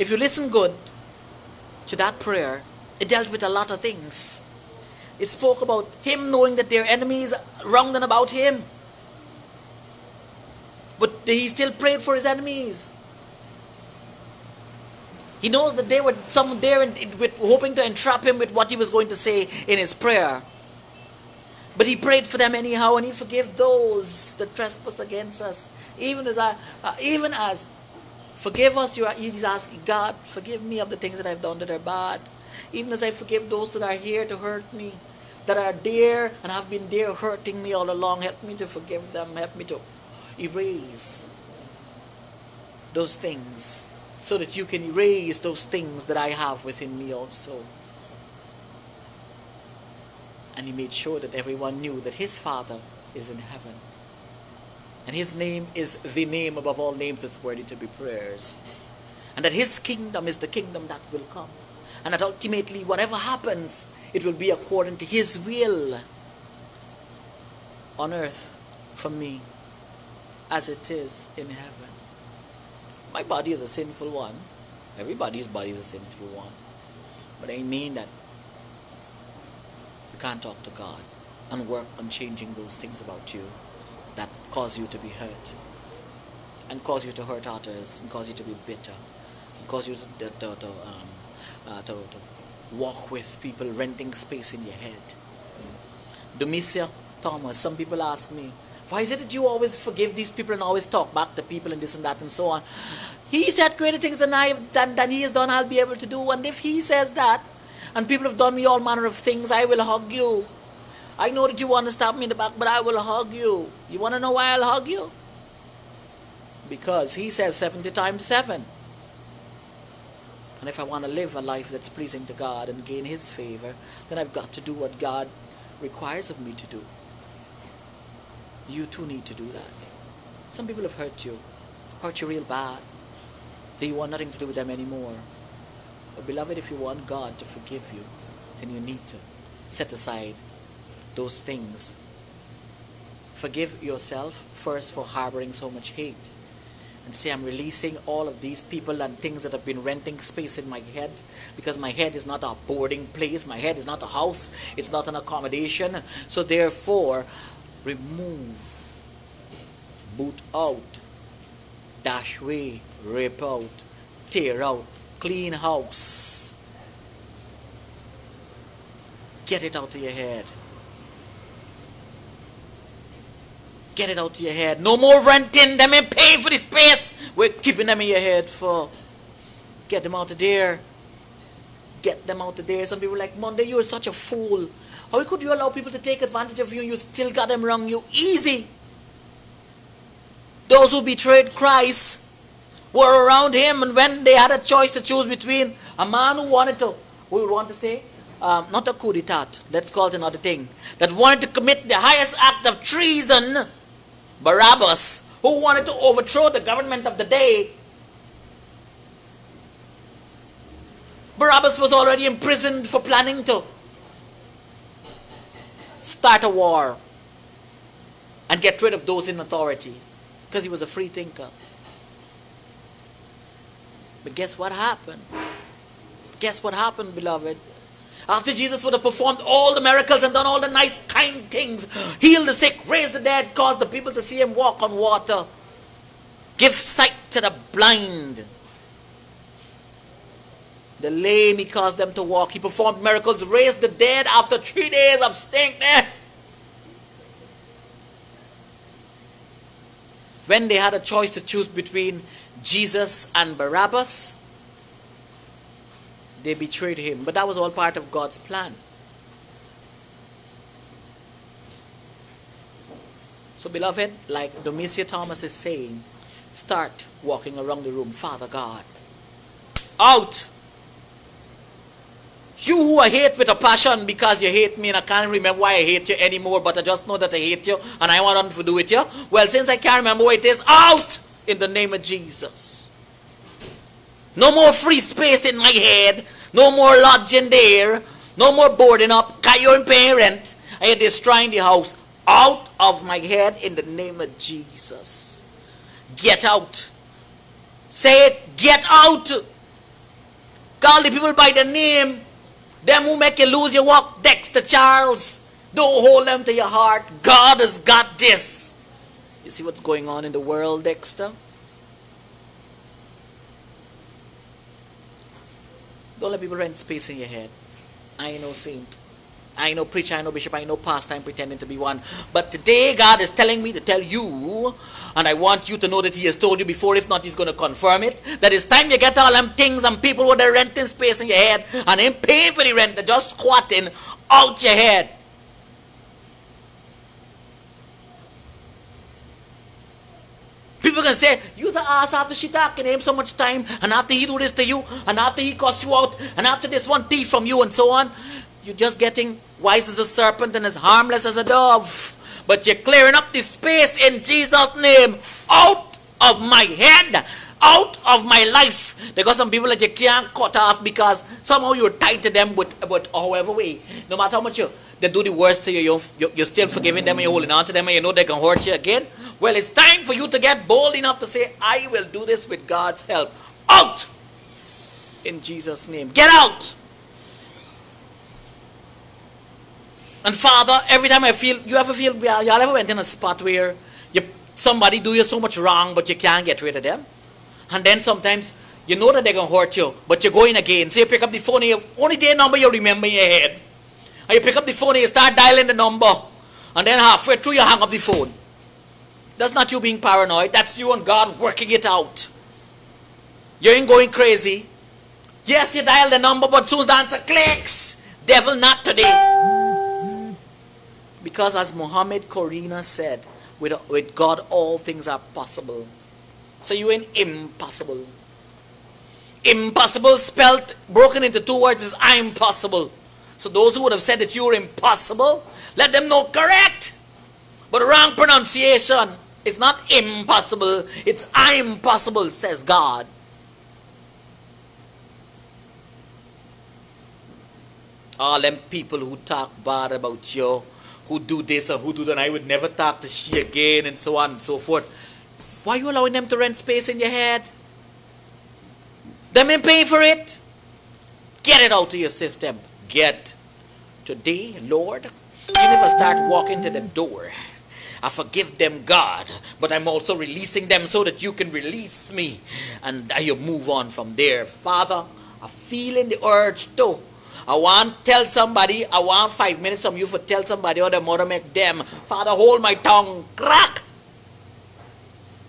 If you listen good to that prayer, it dealt with a lot of things. It spoke about him knowing that their enemies wronged and about him. But he still prayed for his enemies. He knows that they were some there in, with, hoping to entrap him with what he was going to say in his prayer. But he prayed for them anyhow, and he forgave those that trespass against us. Even as I, uh, even as forgive us, you are, he's asking God, forgive me of the things that I've done that are bad. Even as I forgive those that are here to hurt me that are there and have been there hurting me all along. Help me to forgive them. Help me to erase those things so that you can erase those things that I have within me also. And he made sure that everyone knew that his Father is in heaven. And his name is the name above all names that's worthy to be prayers. And that his kingdom is the kingdom that will come. And that ultimately, whatever happens, it will be according to His will on earth for me as it is in heaven. My body is a sinful one. Everybody's body is a sinful one. But I mean that you can't talk to God and work on changing those things about you that cause you to be hurt and cause you to hurt others and cause you to be bitter and cause you to, to, to, um, uh, to, to walk with people renting space in your head. Domicia Thomas, some people ask me, why is it that you always forgive these people and always talk back to people and this and that and so on? He said greater things than I have done, than he has done, I'll be able to do. And if he says that, and people have done me all manner of things, I will hug you. I know that you want to stab me in the back, but I will hug you. You want to know why I'll hug you? Because he says 70 times 7. And if I want to live a life that's pleasing to God and gain His favor, then I've got to do what God requires of me to do. You too need to do that. Some people have hurt you, hurt you real bad. Do you want nothing to do with them anymore? But beloved, if you want God to forgive you, then you need to set aside those things. Forgive yourself first for harboring so much hate and say I'm releasing all of these people and things that have been renting space in my head because my head is not a boarding place, my head is not a house, it's not an accommodation. So therefore, remove, boot out, dash away, rip out, tear out, clean house. Get it out of your head. Get it out of your head. No more renting them and paying for the space. We're keeping them in your head for. Get them out of there. Get them out of there. Some people like, Mondale, you're such a fool. How could you allow people to take advantage of you you still got them wrong? You easy. Those who betrayed Christ were around him, and when they had a choice to choose between a man who wanted to, we would want to say, um, not a coup d'etat, let's call it another thing, that wanted to commit the highest act of treason Barabbas, who wanted to overthrow the government of the day. Barabbas was already imprisoned for planning to start a war and get rid of those in authority because he was a free thinker. But guess what happened? Guess what happened, beloved? After Jesus would have performed all the miracles and done all the nice, kind things, healed the sick, raised the dead, caused the people to see him walk on water, give sight to the blind. The lame, he caused them to walk. He performed miracles, raised the dead after three days of stinkness. when they had a choice to choose between Jesus and Barabbas, they betrayed him. But that was all part of God's plan. So, beloved, like Domitia Thomas is saying, start walking around the room. Father God, out! You who I hate with a passion because you hate me and I can't remember why I hate you anymore, but I just know that I hate you and I want nothing to do with you. Well, since I can't remember what it is, out in the name of Jesus. No more free space in my head. No more lodging there. No more boarding up. Cause you're paying rent. And you're destroying the house. Out of my head in the name of Jesus. Get out. Say it. Get out. Call the people by the name. Them who make you lose your walk, Dexter Charles. Don't hold them to your heart. God has got this. You see what's going on in the world, Dexter? Don't let people rent space in your head. I no saint. I no preacher, I no bishop, I no pastor, I'm pretending to be one. But today God is telling me to tell you, and I want you to know that He has told you before, if not, He's going to confirm it, that it's time you get all them things and people with their renting space in your head and ain't paying for the rent, they're just squatting out your head. People can say, use an ass after she talking him so much time, and after he do this to you, and after he cuss you out, and after this one thief from you, and so on. You're just getting wise as a serpent and as harmless as a dove. But you're clearing up this space in Jesus' name. Out of my head. Out of my life. Got some people that you can't cut off because somehow you're tied to them with, with however way. No matter how much you they do the worst to you, you're, you're still forgiving them and you're holding on to them and you know they can hurt you again. Well, it's time for you to get bold enough to say, I will do this with God's help. Out! In Jesus' name. Get out! And Father, every time I feel, you ever feel, y'all ever went in a spot where you, somebody do you so much wrong, but you can't get rid of them? And then sometimes you know that they're going to hurt you, but you're going again. So you pick up the phone, and you, only their number you remember in your head. And you pick up the phone and you start dialing the number. And then halfway through you hang up the phone. That's not you being paranoid. That's you and God working it out. You ain't going crazy. Yes, you dial the number, but soon the answer clicks. Devil, not today. Because as Muhammad Corina said, with, with God all things are possible. So you ain't impossible. Impossible spelt broken into two words is I'm possible. So those who would have said that you were impossible, let them know correct. But wrong pronunciation. It's not impossible, it's I'm says God. All them people who talk bad about you, who do this or who do that, I would never talk to she again, and so on and so forth. Why are you allowing them to rent space in your head? Them ain't paying for it. Get it out of your system. Get. Today, Lord, you never start walking to the door. I forgive them, God, but I'm also releasing them so that you can release me. And you move on from there. Father, I'm feeling the urge too. I want tell somebody, I want five minutes from you for tell somebody or the mother make them. Father, hold my tongue. Crack!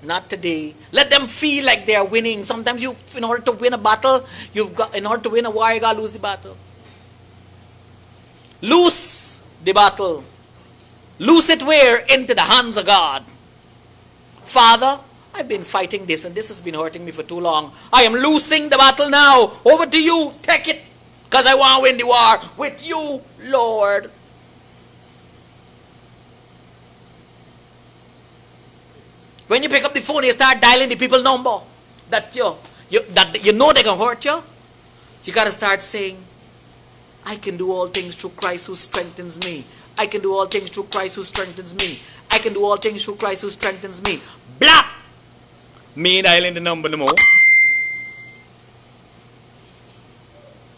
Not today. Let them feel like they are winning. Sometimes you, in order to win a battle, you've got, in order to win a war, you gotta lose the battle. Lose the battle. Lose it where? Into the hands of God. Father, I've been fighting this and this has been hurting me for too long. I am losing the battle now. Over to you. Take it. Because I want to win the war with you, Lord. When you pick up the phone, you start dialing the people number that you, you that you know they can hurt you. You gotta start saying, I can do all things through Christ who strengthens me. I can do all things through Christ who strengthens me. I can do all things through Christ who strengthens me. Blah! Me dialing the number no more.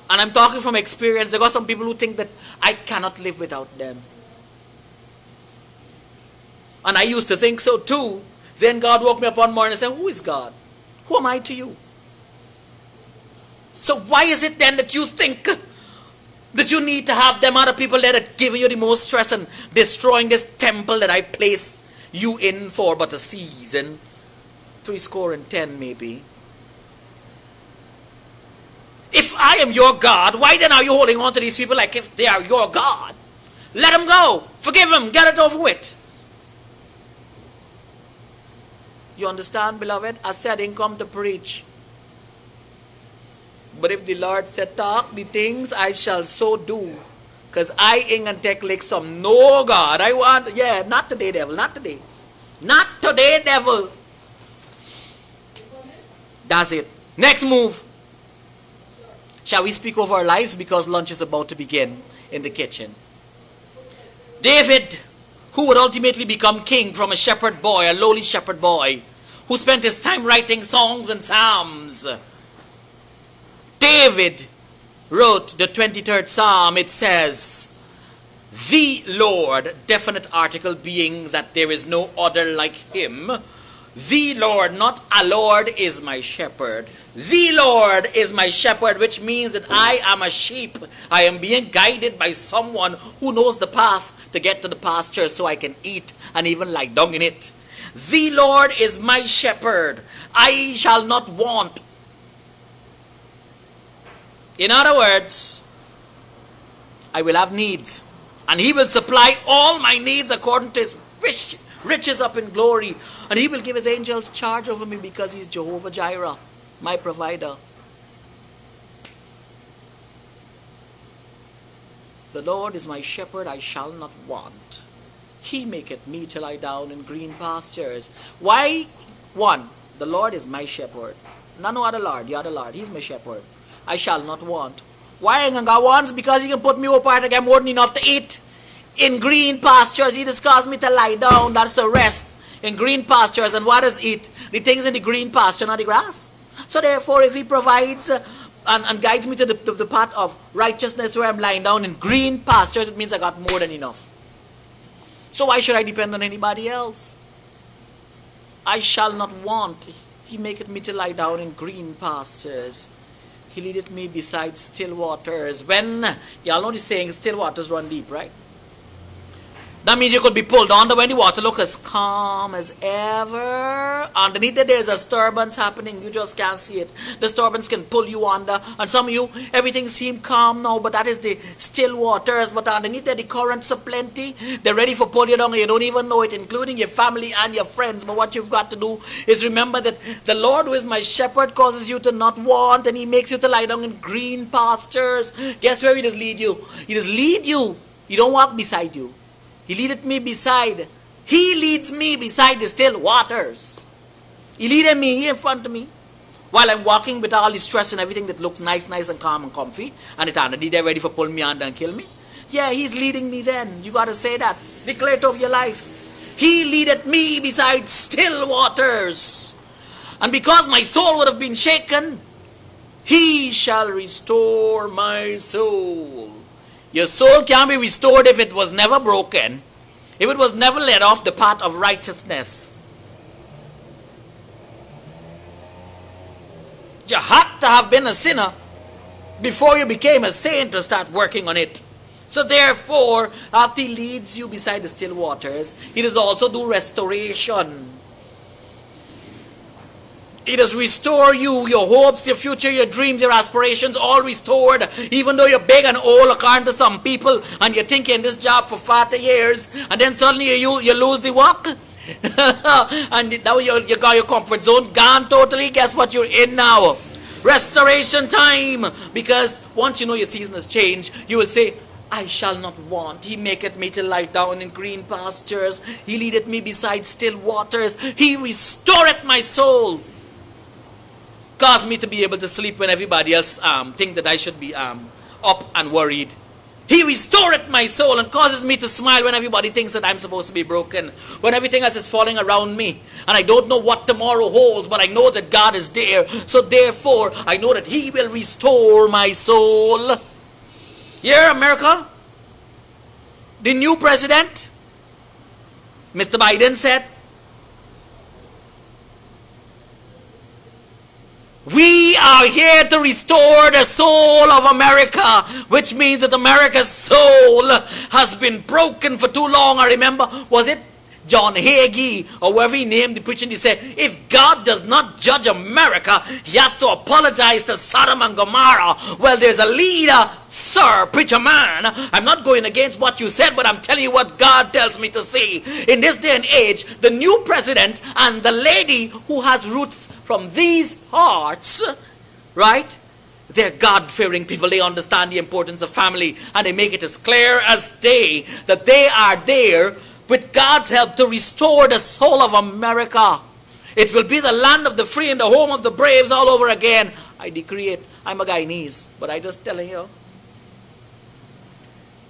And I'm talking from experience. There are some people who think that I cannot live without them. And I used to think so too. Then God woke me up one morning and said, Who is God? Who am I to you? So why is it then that you think that you need to have them other people there that are giving you the most stress and destroying this temple that I place you in for but a season? three score and ten maybe. If I am your God, why then are you holding on to these people like if they are your God? Let them go. Forgive them. Get it over with. You understand, beloved? I said, I didn't come to preach. But if the Lord said, talk the things I shall so do. Because I ain't to take like some. No, God. I want, yeah, not today, devil. Not today. Not today, devil. That's it. Next move. Shall we speak over our lives because lunch is about to begin in the kitchen? David, who would ultimately become king from a shepherd boy, a lowly shepherd boy, who spent his time writing songs and psalms. David wrote the 23rd Psalm. It says, The Lord, definite article being that there is no other like him. The Lord, not a Lord, is my shepherd. The Lord is my shepherd, which means that I am a sheep. I am being guided by someone who knows the path to get to the pasture so I can eat and even lie down in it. The Lord is my shepherd. I shall not want. In other words, I will have needs. And He will supply all my needs according to His wish, riches up in glory. And He will give His angels charge over me because He's Jehovah Jireh, my provider. The Lord is my shepherd, I shall not want. He maketh me to lie down in green pastures. Why? One, the Lord is my shepherd. None no other Lord, the other Lord. He's my shepherd. I shall not want. Why I gonna want? Because he can put me to get more than enough to eat. In green pastures, he just cause me to lie down. That's the rest. In green pastures, and what does it? The things in the green pasture, not the grass. So therefore, if he provides uh, and, and guides me to the, to the path of righteousness where I'm lying down in green pastures, it means I got more than enough. So why should I depend on anybody else? I shall not want. He maketh me to lie down in green pastures. He leadeth me beside still waters. When, y'all know the saying, still waters run deep, right? That means you could be pulled under when the water look as calm as ever. Underneath it, there's a disturbance happening. You just can't see it. Disturbance can pull you under. And some of you, everything seems calm now, but that is the still waters. But underneath there, the currents are plenty. They're ready for pull you down you don't even know it, including your family and your friends. But what you've got to do is remember that the Lord who is my shepherd causes you to not want and he makes you to lie down in green pastures. Guess where he does lead you? He does lead you. He don't walk beside you. He leadeth me beside. He leads me beside the still waters. He leadeth me in front of me. While I'm walking with all the stress and everything that looks nice, nice and calm and comfy, and it already they're ready for pull me under and kill me. Yeah, he's leading me then. You gotta say that. Declare it of your life. He leadeth me beside still waters. And because my soul would have been shaken, he shall restore my soul. Your soul can't be restored if it was never broken, if it was never led off the path of righteousness. You had to have been a sinner before you became a saint to start working on it. So therefore, after he leads you beside the still waters, he does also do restoration. It has restored you, your hopes, your future, your dreams, your aspirations, all restored. Even though you're big and old, according to some people, and you're thinking this job for 40 years, and then suddenly you, you lose the work. and now you, you got your comfort zone gone totally. Guess what you're in now? Restoration time. Because once you know your season has changed, you will say, I shall not want. He maketh me to lie down in green pastures. He leadeth me beside still waters. He restoreth my soul cause me to be able to sleep when everybody else um, think that I should be um, up and worried. He restored my soul and causes me to smile when everybody thinks that I'm supposed to be broken. When everything else is falling around me. And I don't know what tomorrow holds, but I know that God is there. So therefore, I know that He will restore my soul. Here, America, the new president, Mr. Biden said, We are here to restore the soul of America, which means that America's soul has been broken for too long. I remember, was it John Hagee, or whoever he named the preaching, he said, if God does not judge America, he has to apologize to Sodom and Gomorrah. Well, there's a leader, sir, preacher man. I'm not going against what you said, but I'm telling you what God tells me to say. In this day and age, the new president and the lady who has roots from these hearts, right? They're God fearing people. They understand the importance of family and they make it as clear as day that they are there with God's help to restore the soul of America. It will be the land of the free and the home of the braves all over again. I decree it. I'm a Guyanese, but I just telling you.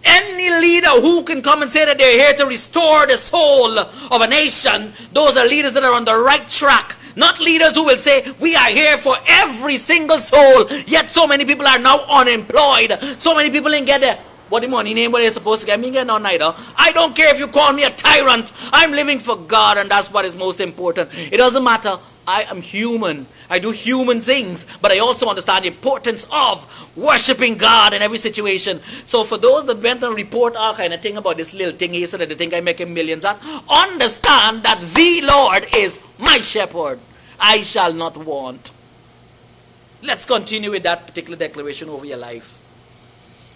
Any leader who can come and say that they're here to restore the soul of a nation, those are leaders that are on the right track. Not leaders who will say, We are here for every single soul. Yet so many people are now unemployed. So many people didn't get what the money name what they're supposed to get me get on neither. I don't care if you call me a tyrant. I'm living for God and that's what is most important. It doesn't matter. I am human. I do human things, but I also understand the importance of worshiping God in every situation. So for those that went and report all kind of thing about this little thing here so that they think I'm making millions at, understand that the Lord is my shepherd. I shall not want. Let's continue with that particular declaration over your life.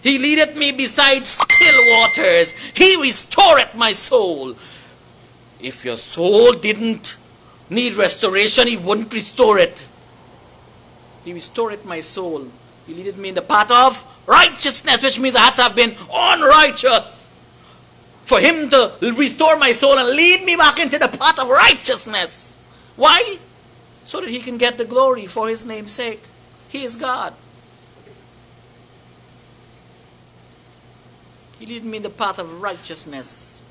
He leadeth me beside still waters. He restoreth my soul. If your soul didn't need restoration, He wouldn't restore it. He restored my soul. He leadeth me in the path of righteousness, which means I had to have been unrighteous. For Him to restore my soul and lead me back into the path of righteousness. Why? So that He can get the glory for His name's sake. He is God. He lead me in the path of righteousness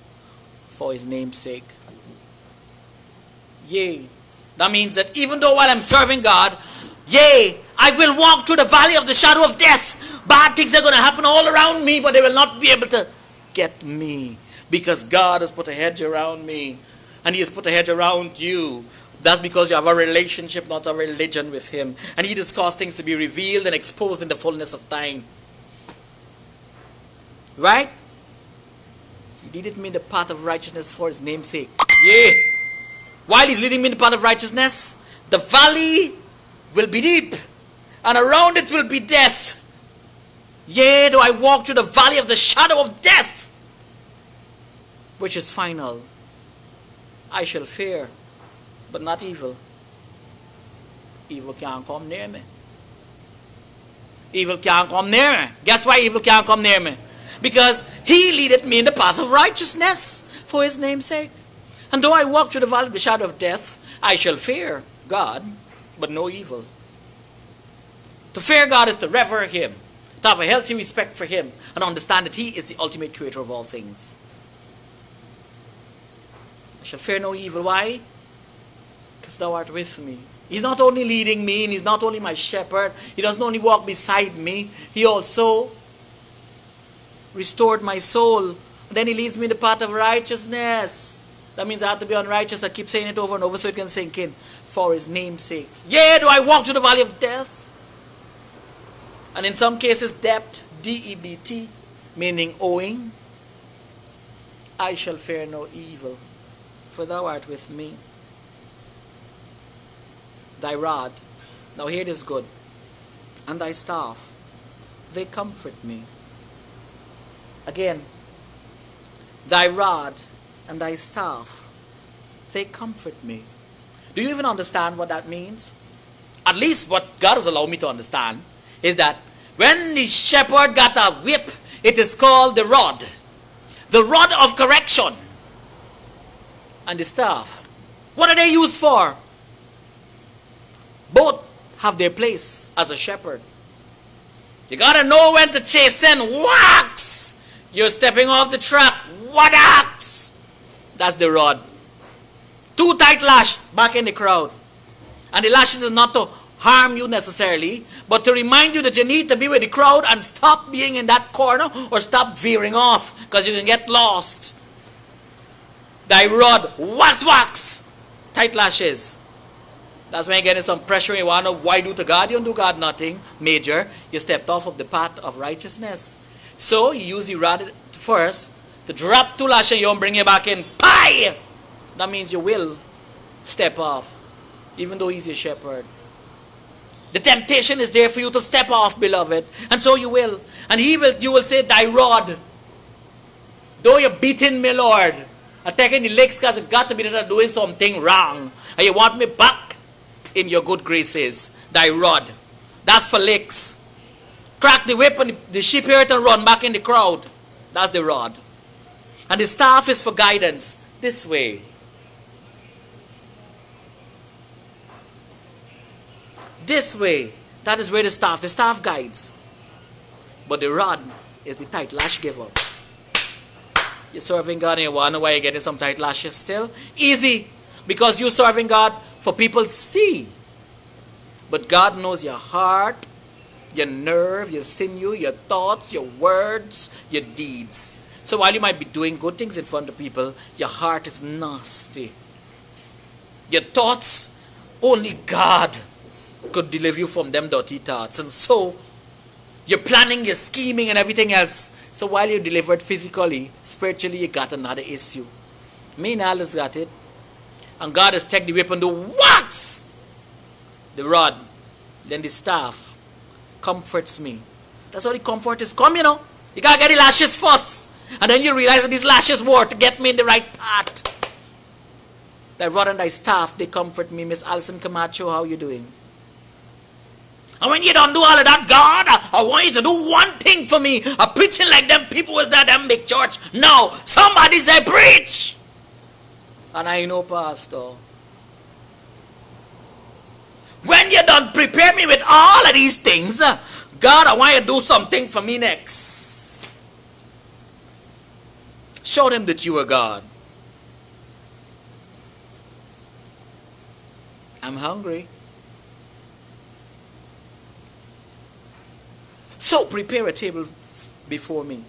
for his name's sake. Yea. That means that even though while I'm serving God, yea, I will walk through the valley of the shadow of death. Bad things are going to happen all around me, but they will not be able to get me. Because God has put a hedge around me. And He has put a hedge around you. That's because you have a relationship, not a religion with Him. And He does cause things to be revealed and exposed in the fullness of time. Right? He leadeth me in the path of righteousness for his name's sake. Yea. While he's leading me in the path of righteousness, the valley will be deep, and around it will be death. Yea, do I walk through the valley of the shadow of death, which is final. I shall fear, but not evil. Evil can't come near me. Evil can't come near me. Guess why evil can't come near me? Because he leadeth me in the path of righteousness for his name's sake. And though I walk through the valley of the shadow of death, I shall fear God, but no evil. To fear God is to revere him, to have a healthy respect for him, and understand that he is the ultimate creator of all things. I shall fear no evil. Why? Because thou art with me. He's not only leading me, and he's not only my shepherd, he doesn't only walk beside me, he also restored my soul. Then he leads me in the path of righteousness. That means I have to be unrighteous. I keep saying it over and over so it can sink in. For his name's sake. Yea, do I walk through the valley of death? And in some cases, debt, D-E-B-T, meaning owing. I shall fear no evil, for thou art with me. Thy rod, now here it is good, and thy staff, they comfort me. Again, thy rod and thy staff, they comfort me. Do you even understand what that means? At least what God has allowed me to understand is that when the shepherd got a whip, it is called the rod. The rod of correction. And the staff. What are they used for? Both have their place as a shepherd. You gotta know when to chase in. Wax! You're stepping off the track. What axe? That's the rod. Too tight lash back in the crowd. And the lashes is not to harm you necessarily, but to remind you that you need to be with the crowd and stop being in that corner or stop veering off because you can get lost. Thy rod, was wax, tight lashes. That's when you're getting some pressure. You want to why do to God? You don't do God nothing major. You stepped off of the path of righteousness. So you use the rod first to drop two lashes you bring it back in. Pie! That means you will step off, even though he's your shepherd. The temptation is there for you to step off, beloved, and so you will. And he will, you will say, Thy rod, though you're beating me, Lord, I'm taking the legs because it got to be that I'm doing something wrong, and you want me back in your good graces, Thy rod. That's for licks. Crack the whip and the sheep hear it and run back in the crowd. That's the rod. And the staff is for guidance. This way. This way. That is where the staff, the staff guides. But the rod is the tight lash giver. You're serving God and you wonder why you're getting some tight lashes still? Easy. Because you're serving God for people to see. But God knows your heart, your nerve, your sinew, your thoughts, your words, your deeds. So while you might be doing good things in front of people, your heart is nasty. Your thoughts, only God could deliver you from them dirty thoughts. And so, you're planning, you're scheming, and everything else. So while you're delivered physically, spiritually, you got another issue. Me and Alice got it. And God has taken the whip and the wax, the rod, then the staff comforts me. That's how the comfort is come, you know. You gotta get the lashes first. And then you realize that these lashes were to get me in the right path. Thy rod and thy staff, they comfort me. Miss Alison Camacho, how you doing? And when you don't do all of that, God, I want you to do one thing for me. I'm preaching like them people was that them big church. No, somebody say preach. And I know, Pastor. When you done prepare me with all of these things, uh, God, I want you to do something for me next. Show them that you are God. I'm hungry. So prepare a table before me,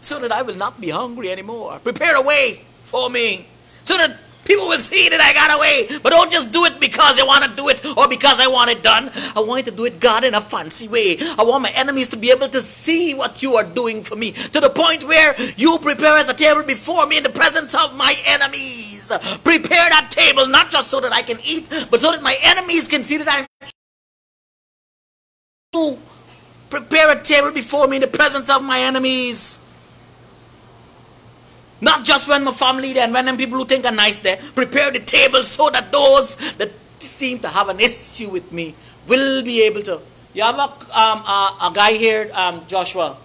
so that I will not be hungry anymore. Prepare a way for me, so that people will see that I got away. But don't just do it because I want to do it or because I want it done. I want you to do it, God, in a fancy way. I want my enemies to be able to see what you are doing for me to the point where you prepare as a table before me in the presence of my enemies. Prepare that table not just so that I can eat, but so that my enemies can see that I'm Prepare a table before me in the presence of my enemies. Not just when my family there and when them people who think are nice there. Prepare the table so that those that seem to have an issue with me will be able to. You have a, um, a, a guy here, um, Joshua.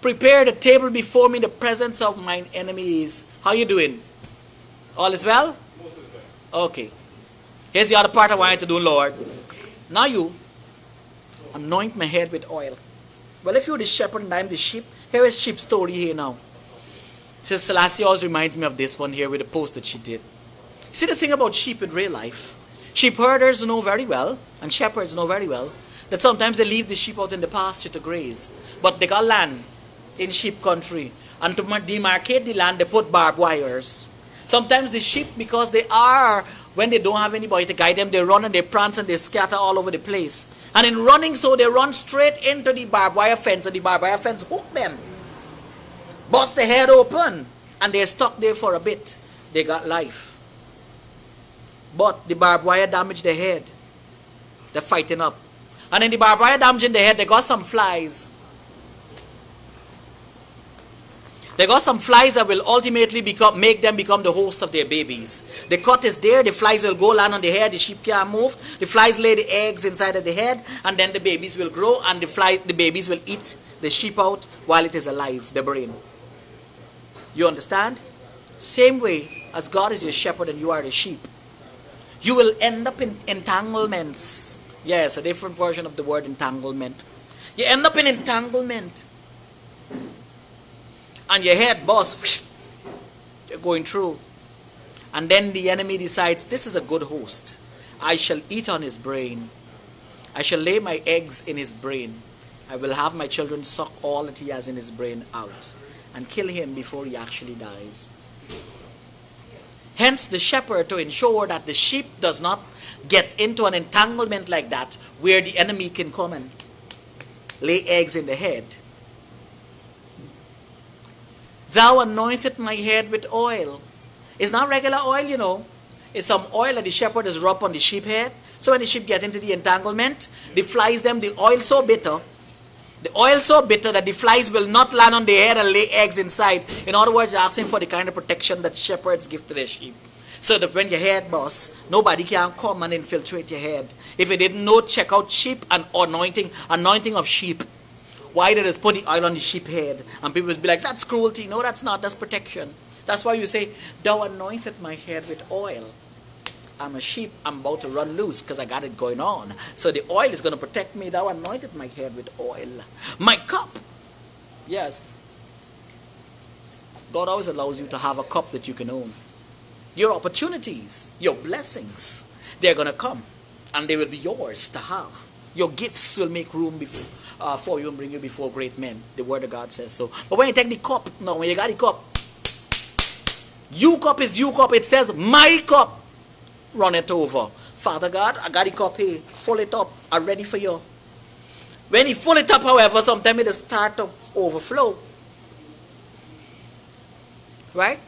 Prepare the table before me in the presence of mine enemies. How you doing? All is well? Okay. Here's the other part I want you to do, Lord. Now you anoint my head with oil. Well, if you're the shepherd and I'm the sheep, here is sheep story here now. Sister Selassie always reminds me of this one here with a post that she did. See the thing about sheep in real life? Sheep herders know very well, and shepherds know very well, that sometimes they leave the sheep out in the pasture to graze. But they got land in sheep country. And to demarcate the land, they put barbed wires. Sometimes the sheep, because they are, when they don't have anybody to guide them, they run and they prance and they scatter all over the place. And in running so, they run straight into the barbed wire fence, and the barbed wire fence hook them. Bust the head open, and they're stuck there for a bit. They got life. But the barbed wire damaged the head. They're fighting up. And in the barbed wire damaging the head, they got some flies. They got some flies that will ultimately become, make them become the host of their babies. The cut is there, the flies will go land on the head, the sheep can't move. The flies lay the eggs inside of the head, and then the babies will grow, and the, fly, the babies will eat the sheep out while it is alive, the brain. You understand? Same way as God is your shepherd and you are the sheep. You will end up in entanglements. Yes, a different version of the word entanglement. You end up in entanglement and your head boss you're going through. And then the enemy decides this is a good host. I shall eat on his brain. I shall lay my eggs in his brain. I will have my children suck all that he has in his brain out and kill him before he actually dies. Hence the shepherd to ensure that the sheep does not get into an entanglement like that where the enemy can come and lay eggs in the head Thou anointed my head with oil. It's not regular oil, you know. It's some oil that the shepherd has rubbed on the sheep head. So when the sheep get into the entanglement, the flies them, the oil so bitter, the oil so bitter that the flies will not land on the head and lay eggs inside. In other words, you're asking for the kind of protection that shepherds give to their sheep. So that when your head boss, nobody can come and infiltrate your head. If you didn't know, check out sheep and anointing, anointing of sheep. Why did just put the oil on the sheep head? And people would be like, that's cruelty. No, that's not. That's protection. That's why you say, thou anointed my head with oil. I'm a sheep. I'm about to run loose because I got it going on. So the oil is going to protect me. Thou anointed my head with oil. My cup. Yes. God always allows you to have a cup that you can own. Your opportunities, your blessings, they're going to come and they will be yours to have. Your gifts will make room before, uh, for you and bring you before great men. The word of God says so. But when you take the cup, no, when you got the cup, you cup is you cup. It says my cup run it over. Father God, I got the cup here. Full it up. I'm ready for you. When you full it up, however, sometimes it start to overflow. Right?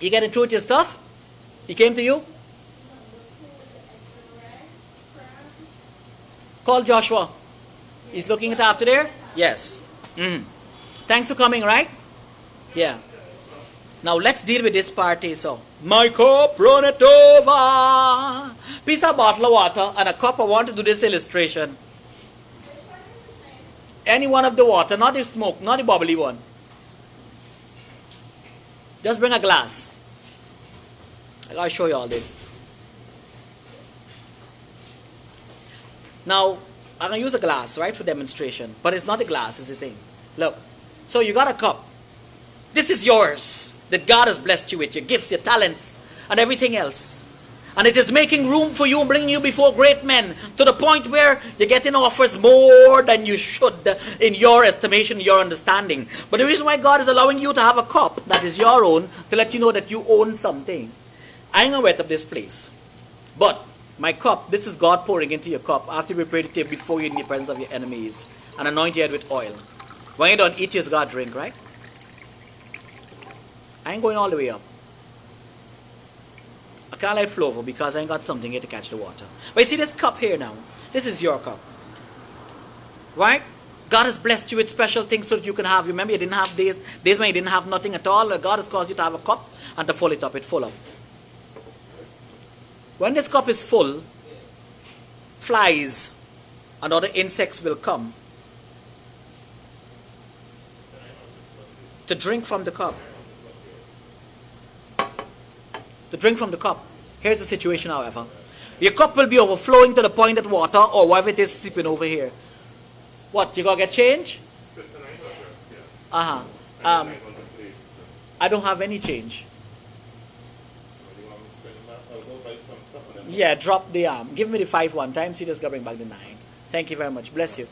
You getting through with your stuff? He came to you? Call Joshua. He's looking it after there? Yes. Mm. Thanks for coming, right? Yeah. Now let's deal with this party. So, my cup run it over. Piece of bottle of water and a cup. I want to do this illustration. Any one of the water, not the smoke, not the bubbly one. Just bring a glass. I gotta show you all this. Now, I'm gonna use a glass, right, for demonstration. But it's not a glass, it's a thing. Look. So you got a cup. This is yours that God has blessed you with, your gifts, your talents, and everything else. And it is making room for you and bringing you before great men to the point where you're getting offers more than you should in your estimation, your understanding. But the reason why God is allowing you to have a cup that is your own to let you know that you own something. I'm gonna wet up this place. But my cup, this is God pouring into your cup after we pray to before you in the presence of your enemies and anoint your head with oil. When you don't eat, you God drink, right? I ain't going all the way up. I can't let it flow over because I ain't got something here to catch the water. But you see this cup here now? This is your cup. Right? God has blessed you with special things so that you can have. Remember, you didn't have days, days when you didn't have nothing at all. God has caused you to have a cup and to fill it up. It's full up. When this cup is full, flies and other insects will come to drink from the cup to drink from the cup. Here's the situation, however. Your cup will be overflowing to the point that water or whatever it is seeping over here. What, you gonna get change? Uh-huh. Um, I don't have any change. Yeah, drop the arm. Give me the five one time, you just bring back the nine. Thank you very much. Bless you.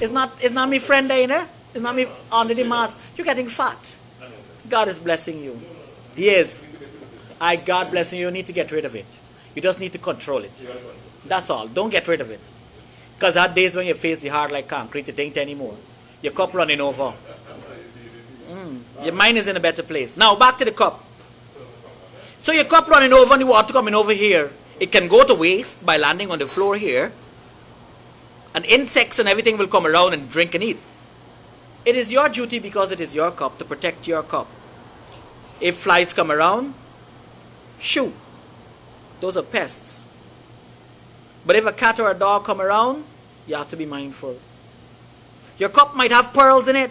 It's not it's not me friend there, eh? It's not me under the mask. You're getting fat. God is blessing you. He is. I God bless you, you need to get rid of it. You just need to control it. That's all. Don't get rid of it. Because that days when you face the hard like concrete, it ain't anymore. Your cup running over. Mm. Your mind is in a better place. Now back to the cup. So your cup running over and the water coming over here. It can go to waste by landing on the floor here. And insects and everything will come around and drink and eat. It is your duty because it is your cup to protect your cup. If flies come around, Shoo. Those are pests. But if a cat or a dog come around, you have to be mindful. Your cup might have pearls in it.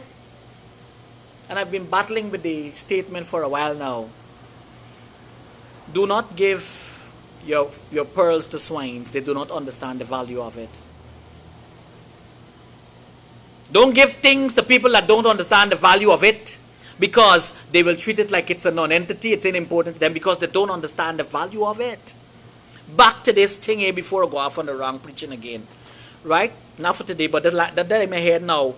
And I've been battling with the statement for a while now. Do not give your, your pearls to swines. They do not understand the value of it. Don't give things to people that don't understand the value of it because they will treat it like it's a non-entity, it's unimportant to them because they don't understand the value of it. Back to this thing here before I go off on the wrong preaching again. Right? Not for today, but that, that in my head now.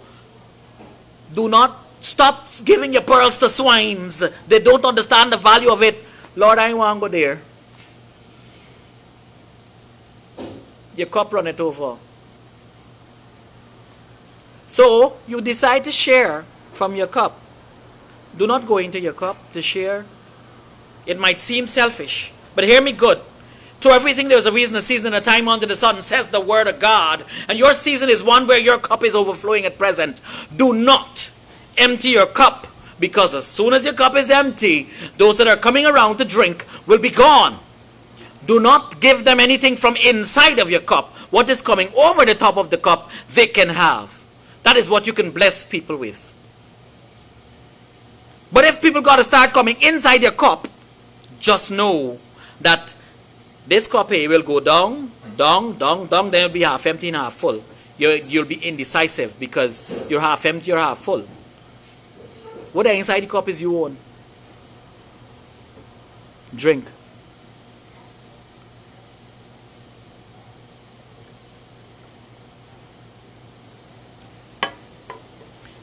Do not stop giving your pearls to swines. They don't understand the value of it. Lord, I want to go there. Your cup run it over. So you decide to share from your cup. Do not go into your cup to share. It might seem selfish, but hear me good. To everything there's a reason, a season, and a time under the sun, says the word of God. And your season is one where your cup is overflowing at present. Do not empty your cup, because as soon as your cup is empty, those that are coming around to drink will be gone. Do not give them anything from inside of your cup. What is coming over the top of the cup, they can have. That is what you can bless people with. But if people got to start coming inside your cup, just know that this cup here will go down, down, down, down, then it'll be half empty and half full. You're, you'll be indecisive because you're half empty, you're half full. What the inside the cup is you own. Drink.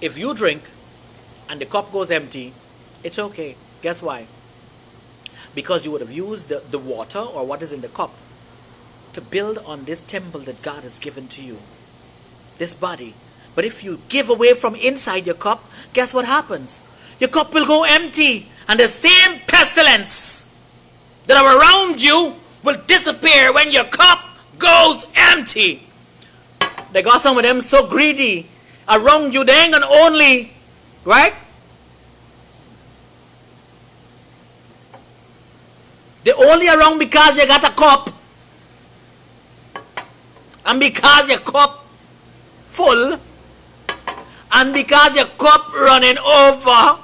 If you drink and the cup goes empty, it's okay. Guess why? Because you would have used the, the water or what is in the cup to build on this temple that God has given to you, this body. But if you give away from inside your cup, guess what happens? Your cup will go empty, and the same pestilence that are around you will disappear when your cup goes empty. They got some of them so greedy around you, they ain't gonna only, right? They only around because they got a cup. And because your cup full. And because your cup running over.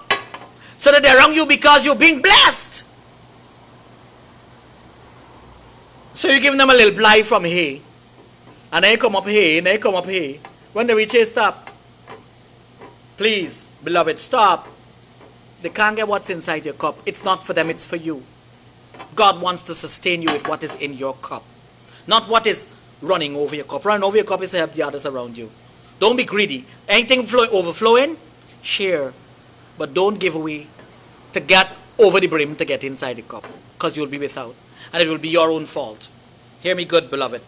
So that they're around you because you're being blessed. So you give them a little blight from here. And they come up here, and they come up here. When they reach here, stop. Please, beloved, stop. They can't get what's inside your cup. It's not for them, it's for you. God wants to sustain you with what is in your cup, not what is running over your cup. Running over your cup is to help the others around you. Don't be greedy. Anything flow, overflowing, share. But don't give away to get over the brim to get inside the cup because you'll be without. And it will be your own fault. Hear me good, beloved.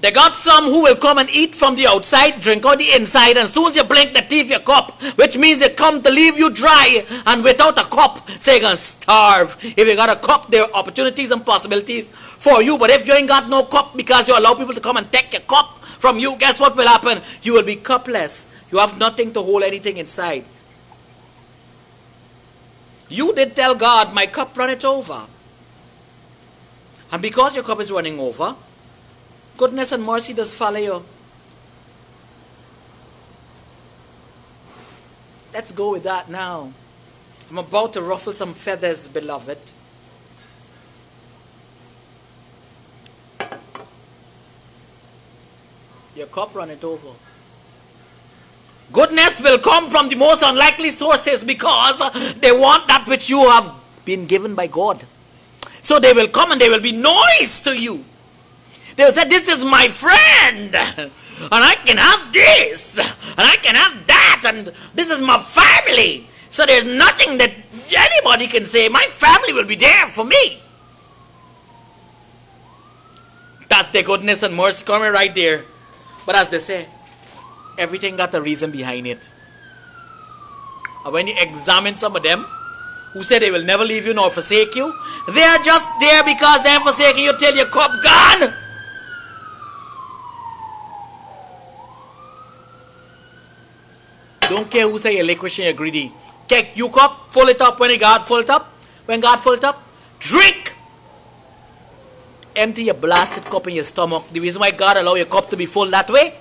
They got some who will come and eat from the outside, drink on the inside, and soon as you blink the teeth, your cup, which means they come to leave you dry and without a cup, so you're gonna starve. If you got a cup, there are opportunities and possibilities for you. But if you ain't got no cup because you allow people to come and take your cup from you, guess what will happen? You will be cupless. You have nothing to hold anything inside. You did tell God, my cup runneth over. And because your cup is running over, goodness and mercy does follow you. Let's go with that now. I'm about to ruffle some feathers, beloved. Your cup runneth over. Goodness will come from the most unlikely sources because they want that which you have been given by God. So they will come and they will be noise to you. They will say, This is my friend, and I can have this, and I can have that, and this is my family. So there's nothing that anybody can say, My family will be there for me. That's the goodness and mercy coming right there. But as they say, everything got a reason behind it. And when you examine some of them, who say they will never leave you nor forsake you, they are just there because they're forsaking you till your cup gone. Don't care who say you're liquish and you're greedy. Take your cup, fill it up when God fill it up. When God fill it up, drink. Empty your blasted cup in your stomach. The reason why God allow your cup to be full that way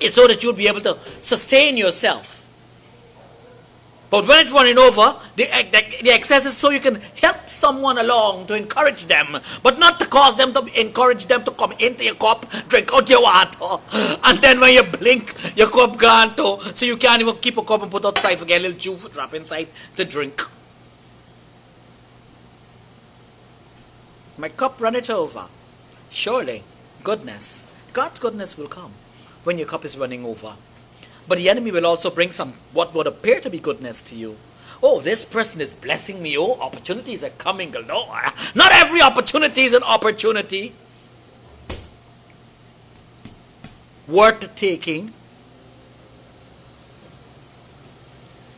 is so that you'll be able to sustain yourself. But when it's running over, the, the, the, excess is so you can help someone along to encourage them, but not to cause them to encourage them to come into your cup, drink out your water, and then when you blink, your cup gone too, so you can't even keep a cup and put outside, forget a little juice drop inside to drink. My cup runneth over. Surely, goodness, God's goodness will come when your cup is running over. But the enemy will also bring some what would appear to be goodness to you. Oh, this person is blessing me. Oh, opportunities are coming galore. Not every opportunity is an opportunity worth taking.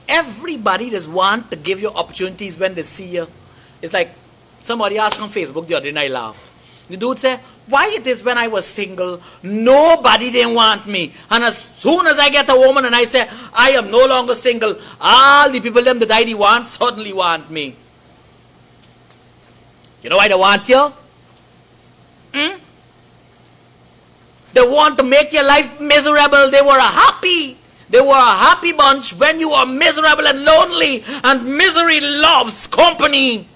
everybody just want to give you opportunities when they see you. It's like somebody asked on Facebook the other night, I laughed. The dude said, why it is when I was single, nobody didn't want me. And as soon as I get a woman and I say, I am no longer single, all the people them that I want suddenly want me. You know why they want you? Hmm? They want to make your life miserable. They were happy. They were a happy bunch when you are miserable and lonely, and misery loves company.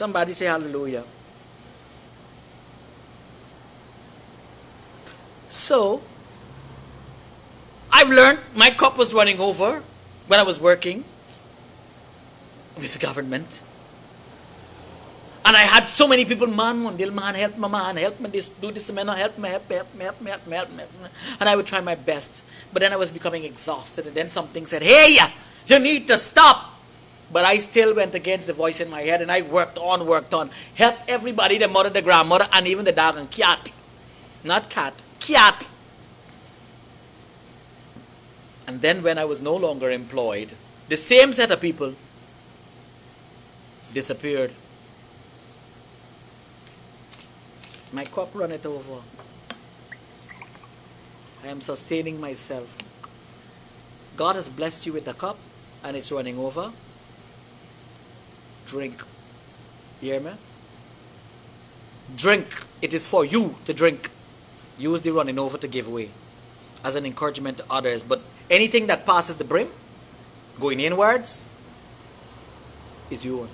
Somebody say hallelujah. So, I've learned my cup was running over when I was working with government. And I had so many people, man, one man, help me, man, help me, this, do this, man, help me, help me, help me, help me, help me, help me. And I would try my best. But then I was becoming exhausted, and then something said, hey, you need to stop. But I still went against the voice in my head and I worked on, worked on. Help everybody, the mother, the grandmother, and even the dog and cat. Not cat, cat. And then when I was no longer employed, the same set of people disappeared. My cup runneth over. I am sustaining myself. God has blessed you with a cup and it's running over drink. You hear me? Drink. It is for you to drink. Use the running over to give away as an encouragement to others. But anything that passes the brim, going inwards, is your.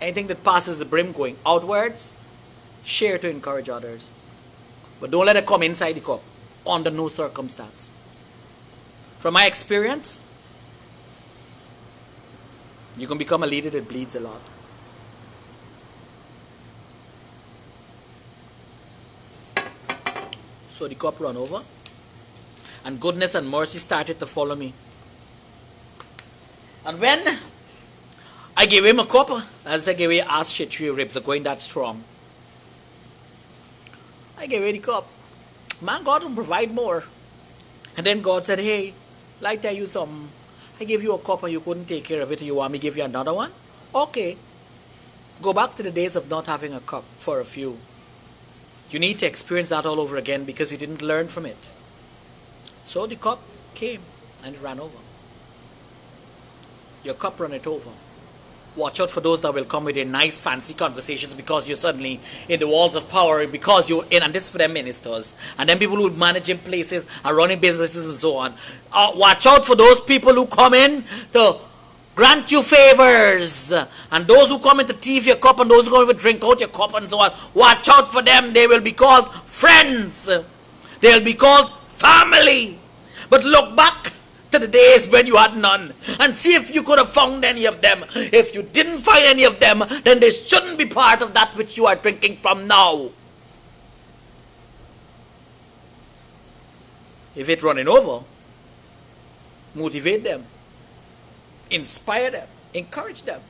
Anything that passes the brim going outwards, share to encourage others. But don't let it come inside the cup under no circumstance. From my experience, you can become a leader that bleeds a lot. So the cup ran over, and goodness and mercy started to follow me. And when I gave him a cup, as I gave away ass shit three ribs are going that strong. I gave him the cup. Man, God will provide more. And then God said, Hey, like tell you something. I gave you a cup and you couldn't take care of it. You want me to give you another one? Okay. Go back to the days of not having a cup for a few. You need to experience that all over again because you didn't learn from it. So the cup came and it ran over. Your cup ran it over. Watch out for those that will come with a nice fancy conversations because you're suddenly in the walls of power because you're in, and this is for them ministers, and then people who manage in places and running businesses and so on. Uh, watch out for those people who come in to grant you favors, and those who come in to thief your cup, and those who come in to drink out your cup and so on. Watch out for them. They will be called friends. They'll be called family. But look back to the days when you had none and see if you could have found any of them. If you didn't find any of them, then they shouldn't be part of that which you are drinking from now. If it's running over, motivate them, inspire them, encourage them.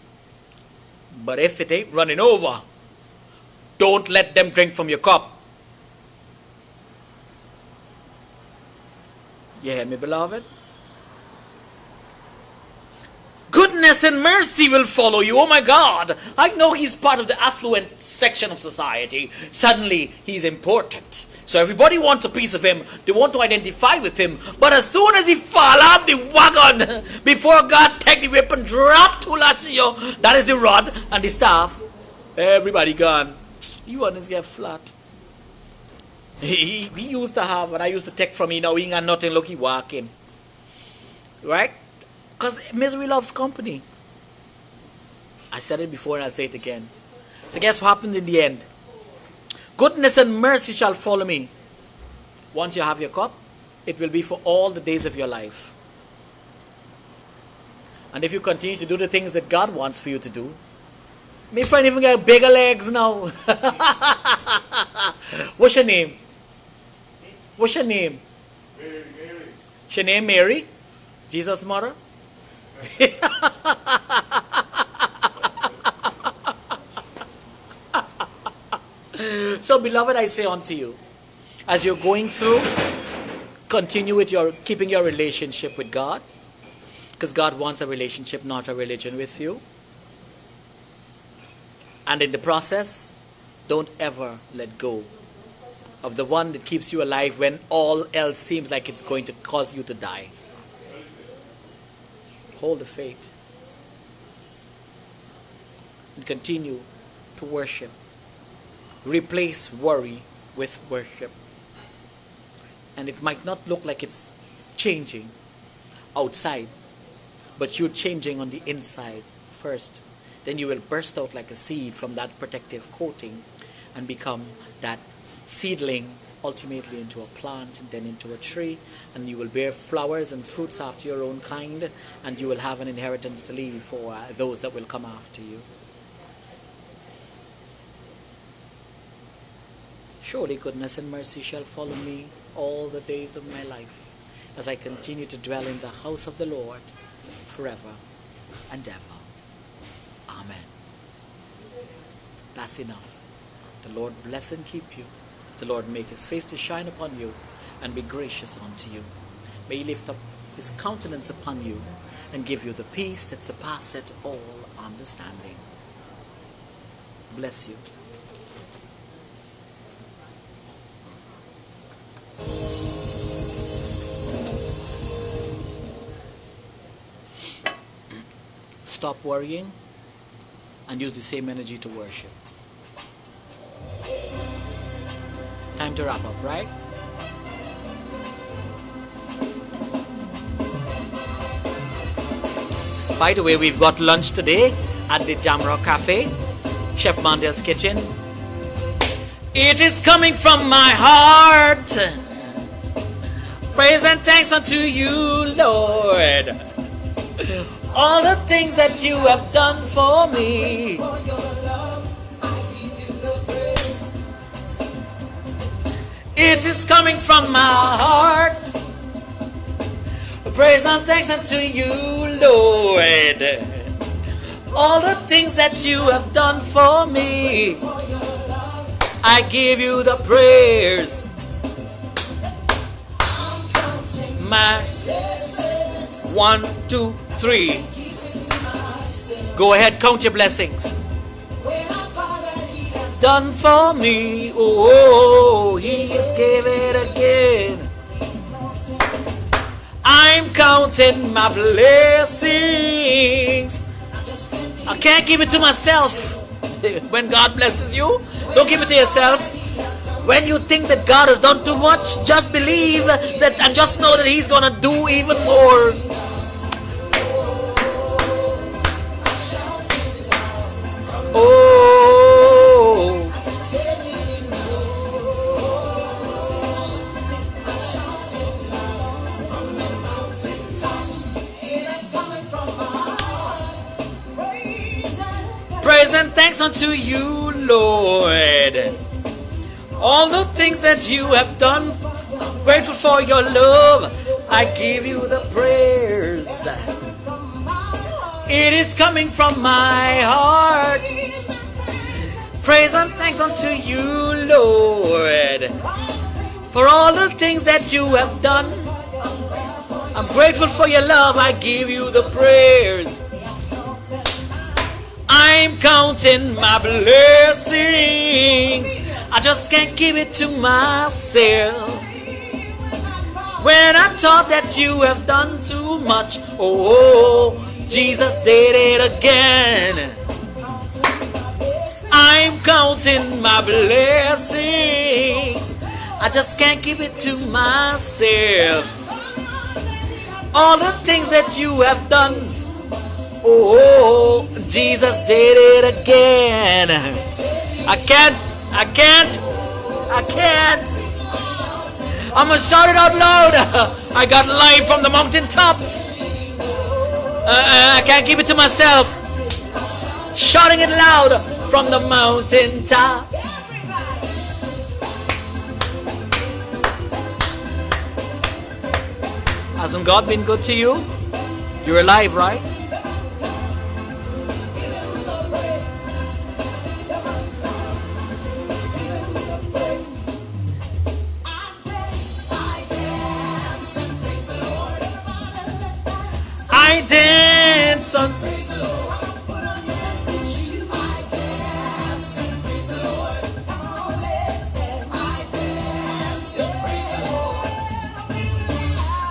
But if it ain't running over, don't let them drink from your cup. You hear me, beloved? Goodness and mercy will follow you. Oh my God. I know he's part of the affluent section of society. Suddenly, he's important. So everybody wants a piece of him. They want to identify with him. But as soon as he fall out the wagon, before God take the and drop to you, that is the rod and the staff. Everybody gone. You want to get flat. He, he used to have, and I used to take from him. Now he ain't got nothing. Look, he walking. Right? Because misery loves company. I said it before and I'll say it again. So guess what happened in the end? Goodness and mercy shall follow me. Once you have your cup, it will be for all the days of your life. And if you continue to do the things that God wants for you to do, me friend even get bigger legs now. What's your name? What's your name? Mary, Mary. Your name Mary? Jesus' mother? so, beloved, I say unto you, as you're going through, continue with your keeping your relationship with God because God wants a relationship, not a religion with you. And in the process, don't ever let go of the one that keeps you alive when all else seems like it's going to cause you to die. Hold the faith and continue to worship. Replace worry with worship. And it might not look like it's changing outside, but you're changing on the inside first. Then you will burst out like a seed from that protective coating and become that seedling ultimately into a plant and then into a tree and you will bear flowers and fruits after your own kind and you will have an inheritance to leave for uh, those that will come after you. Surely goodness and mercy shall follow me all the days of my life as i continue to dwell in the house of the lord forever and ever. Amen. That's enough. The lord bless and keep you the Lord make his face to shine upon you and be gracious unto you. May he lift up his countenance upon you and give you the peace that surpasseth all understanding. Bless you. Stop worrying and use the same energy to worship. Time to wrap up, right? By the way, we've got lunch today at the Jamrock Cafe, Chef Mondale's Kitchen. It is coming from my heart. Praise and thanks unto you, Lord. All the things that you have done for me. It is coming from my heart. Praise and thanks unto you, Lord. All the things that you have done for me. I give you the prayers. My one, two, three. Go ahead, count your blessings done for me. Oh, he has gave it again. I'm counting my blessings. I can't keep it to myself. When God blesses you, don't keep it to yourself. When you think that God has done too much, just believe that and just know that He's gonna do even more. Oh. Unto you, Lord. All the things that you have done, grateful for your love. I give you the prayers. It is coming from my heart. Praise and thanks unto you, Lord, for all the things that you have done. I'm grateful for your love. I give you the prayers. I'm counting my blessings. I just can't keep it to myself. When I thought that you have done too much, oh, Jesus did it again. I'm counting my blessings. I just can't keep it to myself. All the things that you have done. Oh, Jesus did it again. I can't, I can't, I can't. I'm gonna shout it out loud. I got life from the mountaintop. Uh, I can't keep it to myself. Shouting it loud from the mountaintop. Hasn't God been good to you? You're alive, right? I dance on. Praise the Lord.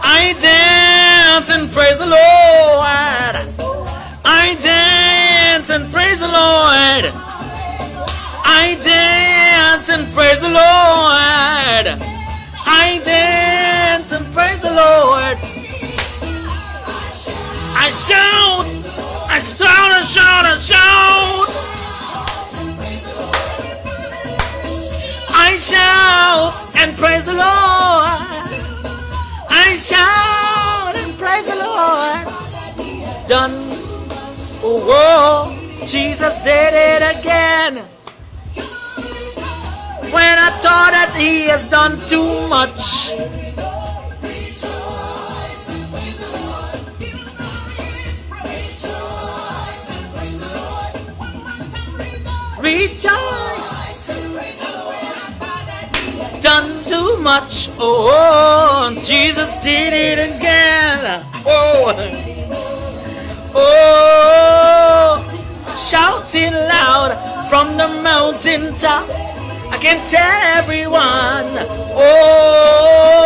I dance and praise the Lord. I dance and praise the Lord. I dance and praise the Lord. I dance and praise the Lord. I shout, I shout, I shout, I shout. I shout and praise the Lord. I shout and praise the Lord. Done. Oh, whoa, Jesus did it again. When I thought that He has done too much. Rejoice. Done too much. Oh, Jesus did it again. Oh, oh, shouting loud from the mountain top. I can tell everyone. Oh,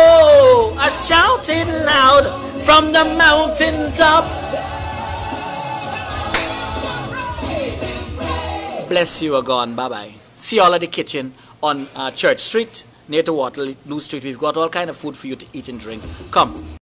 I shouted loud from the mountaintop. Bless you, are gone. Bye bye. See you all at the kitchen on uh, Church Street near to Waterloo Street. We've got all kind of food for you to eat and drink. Come.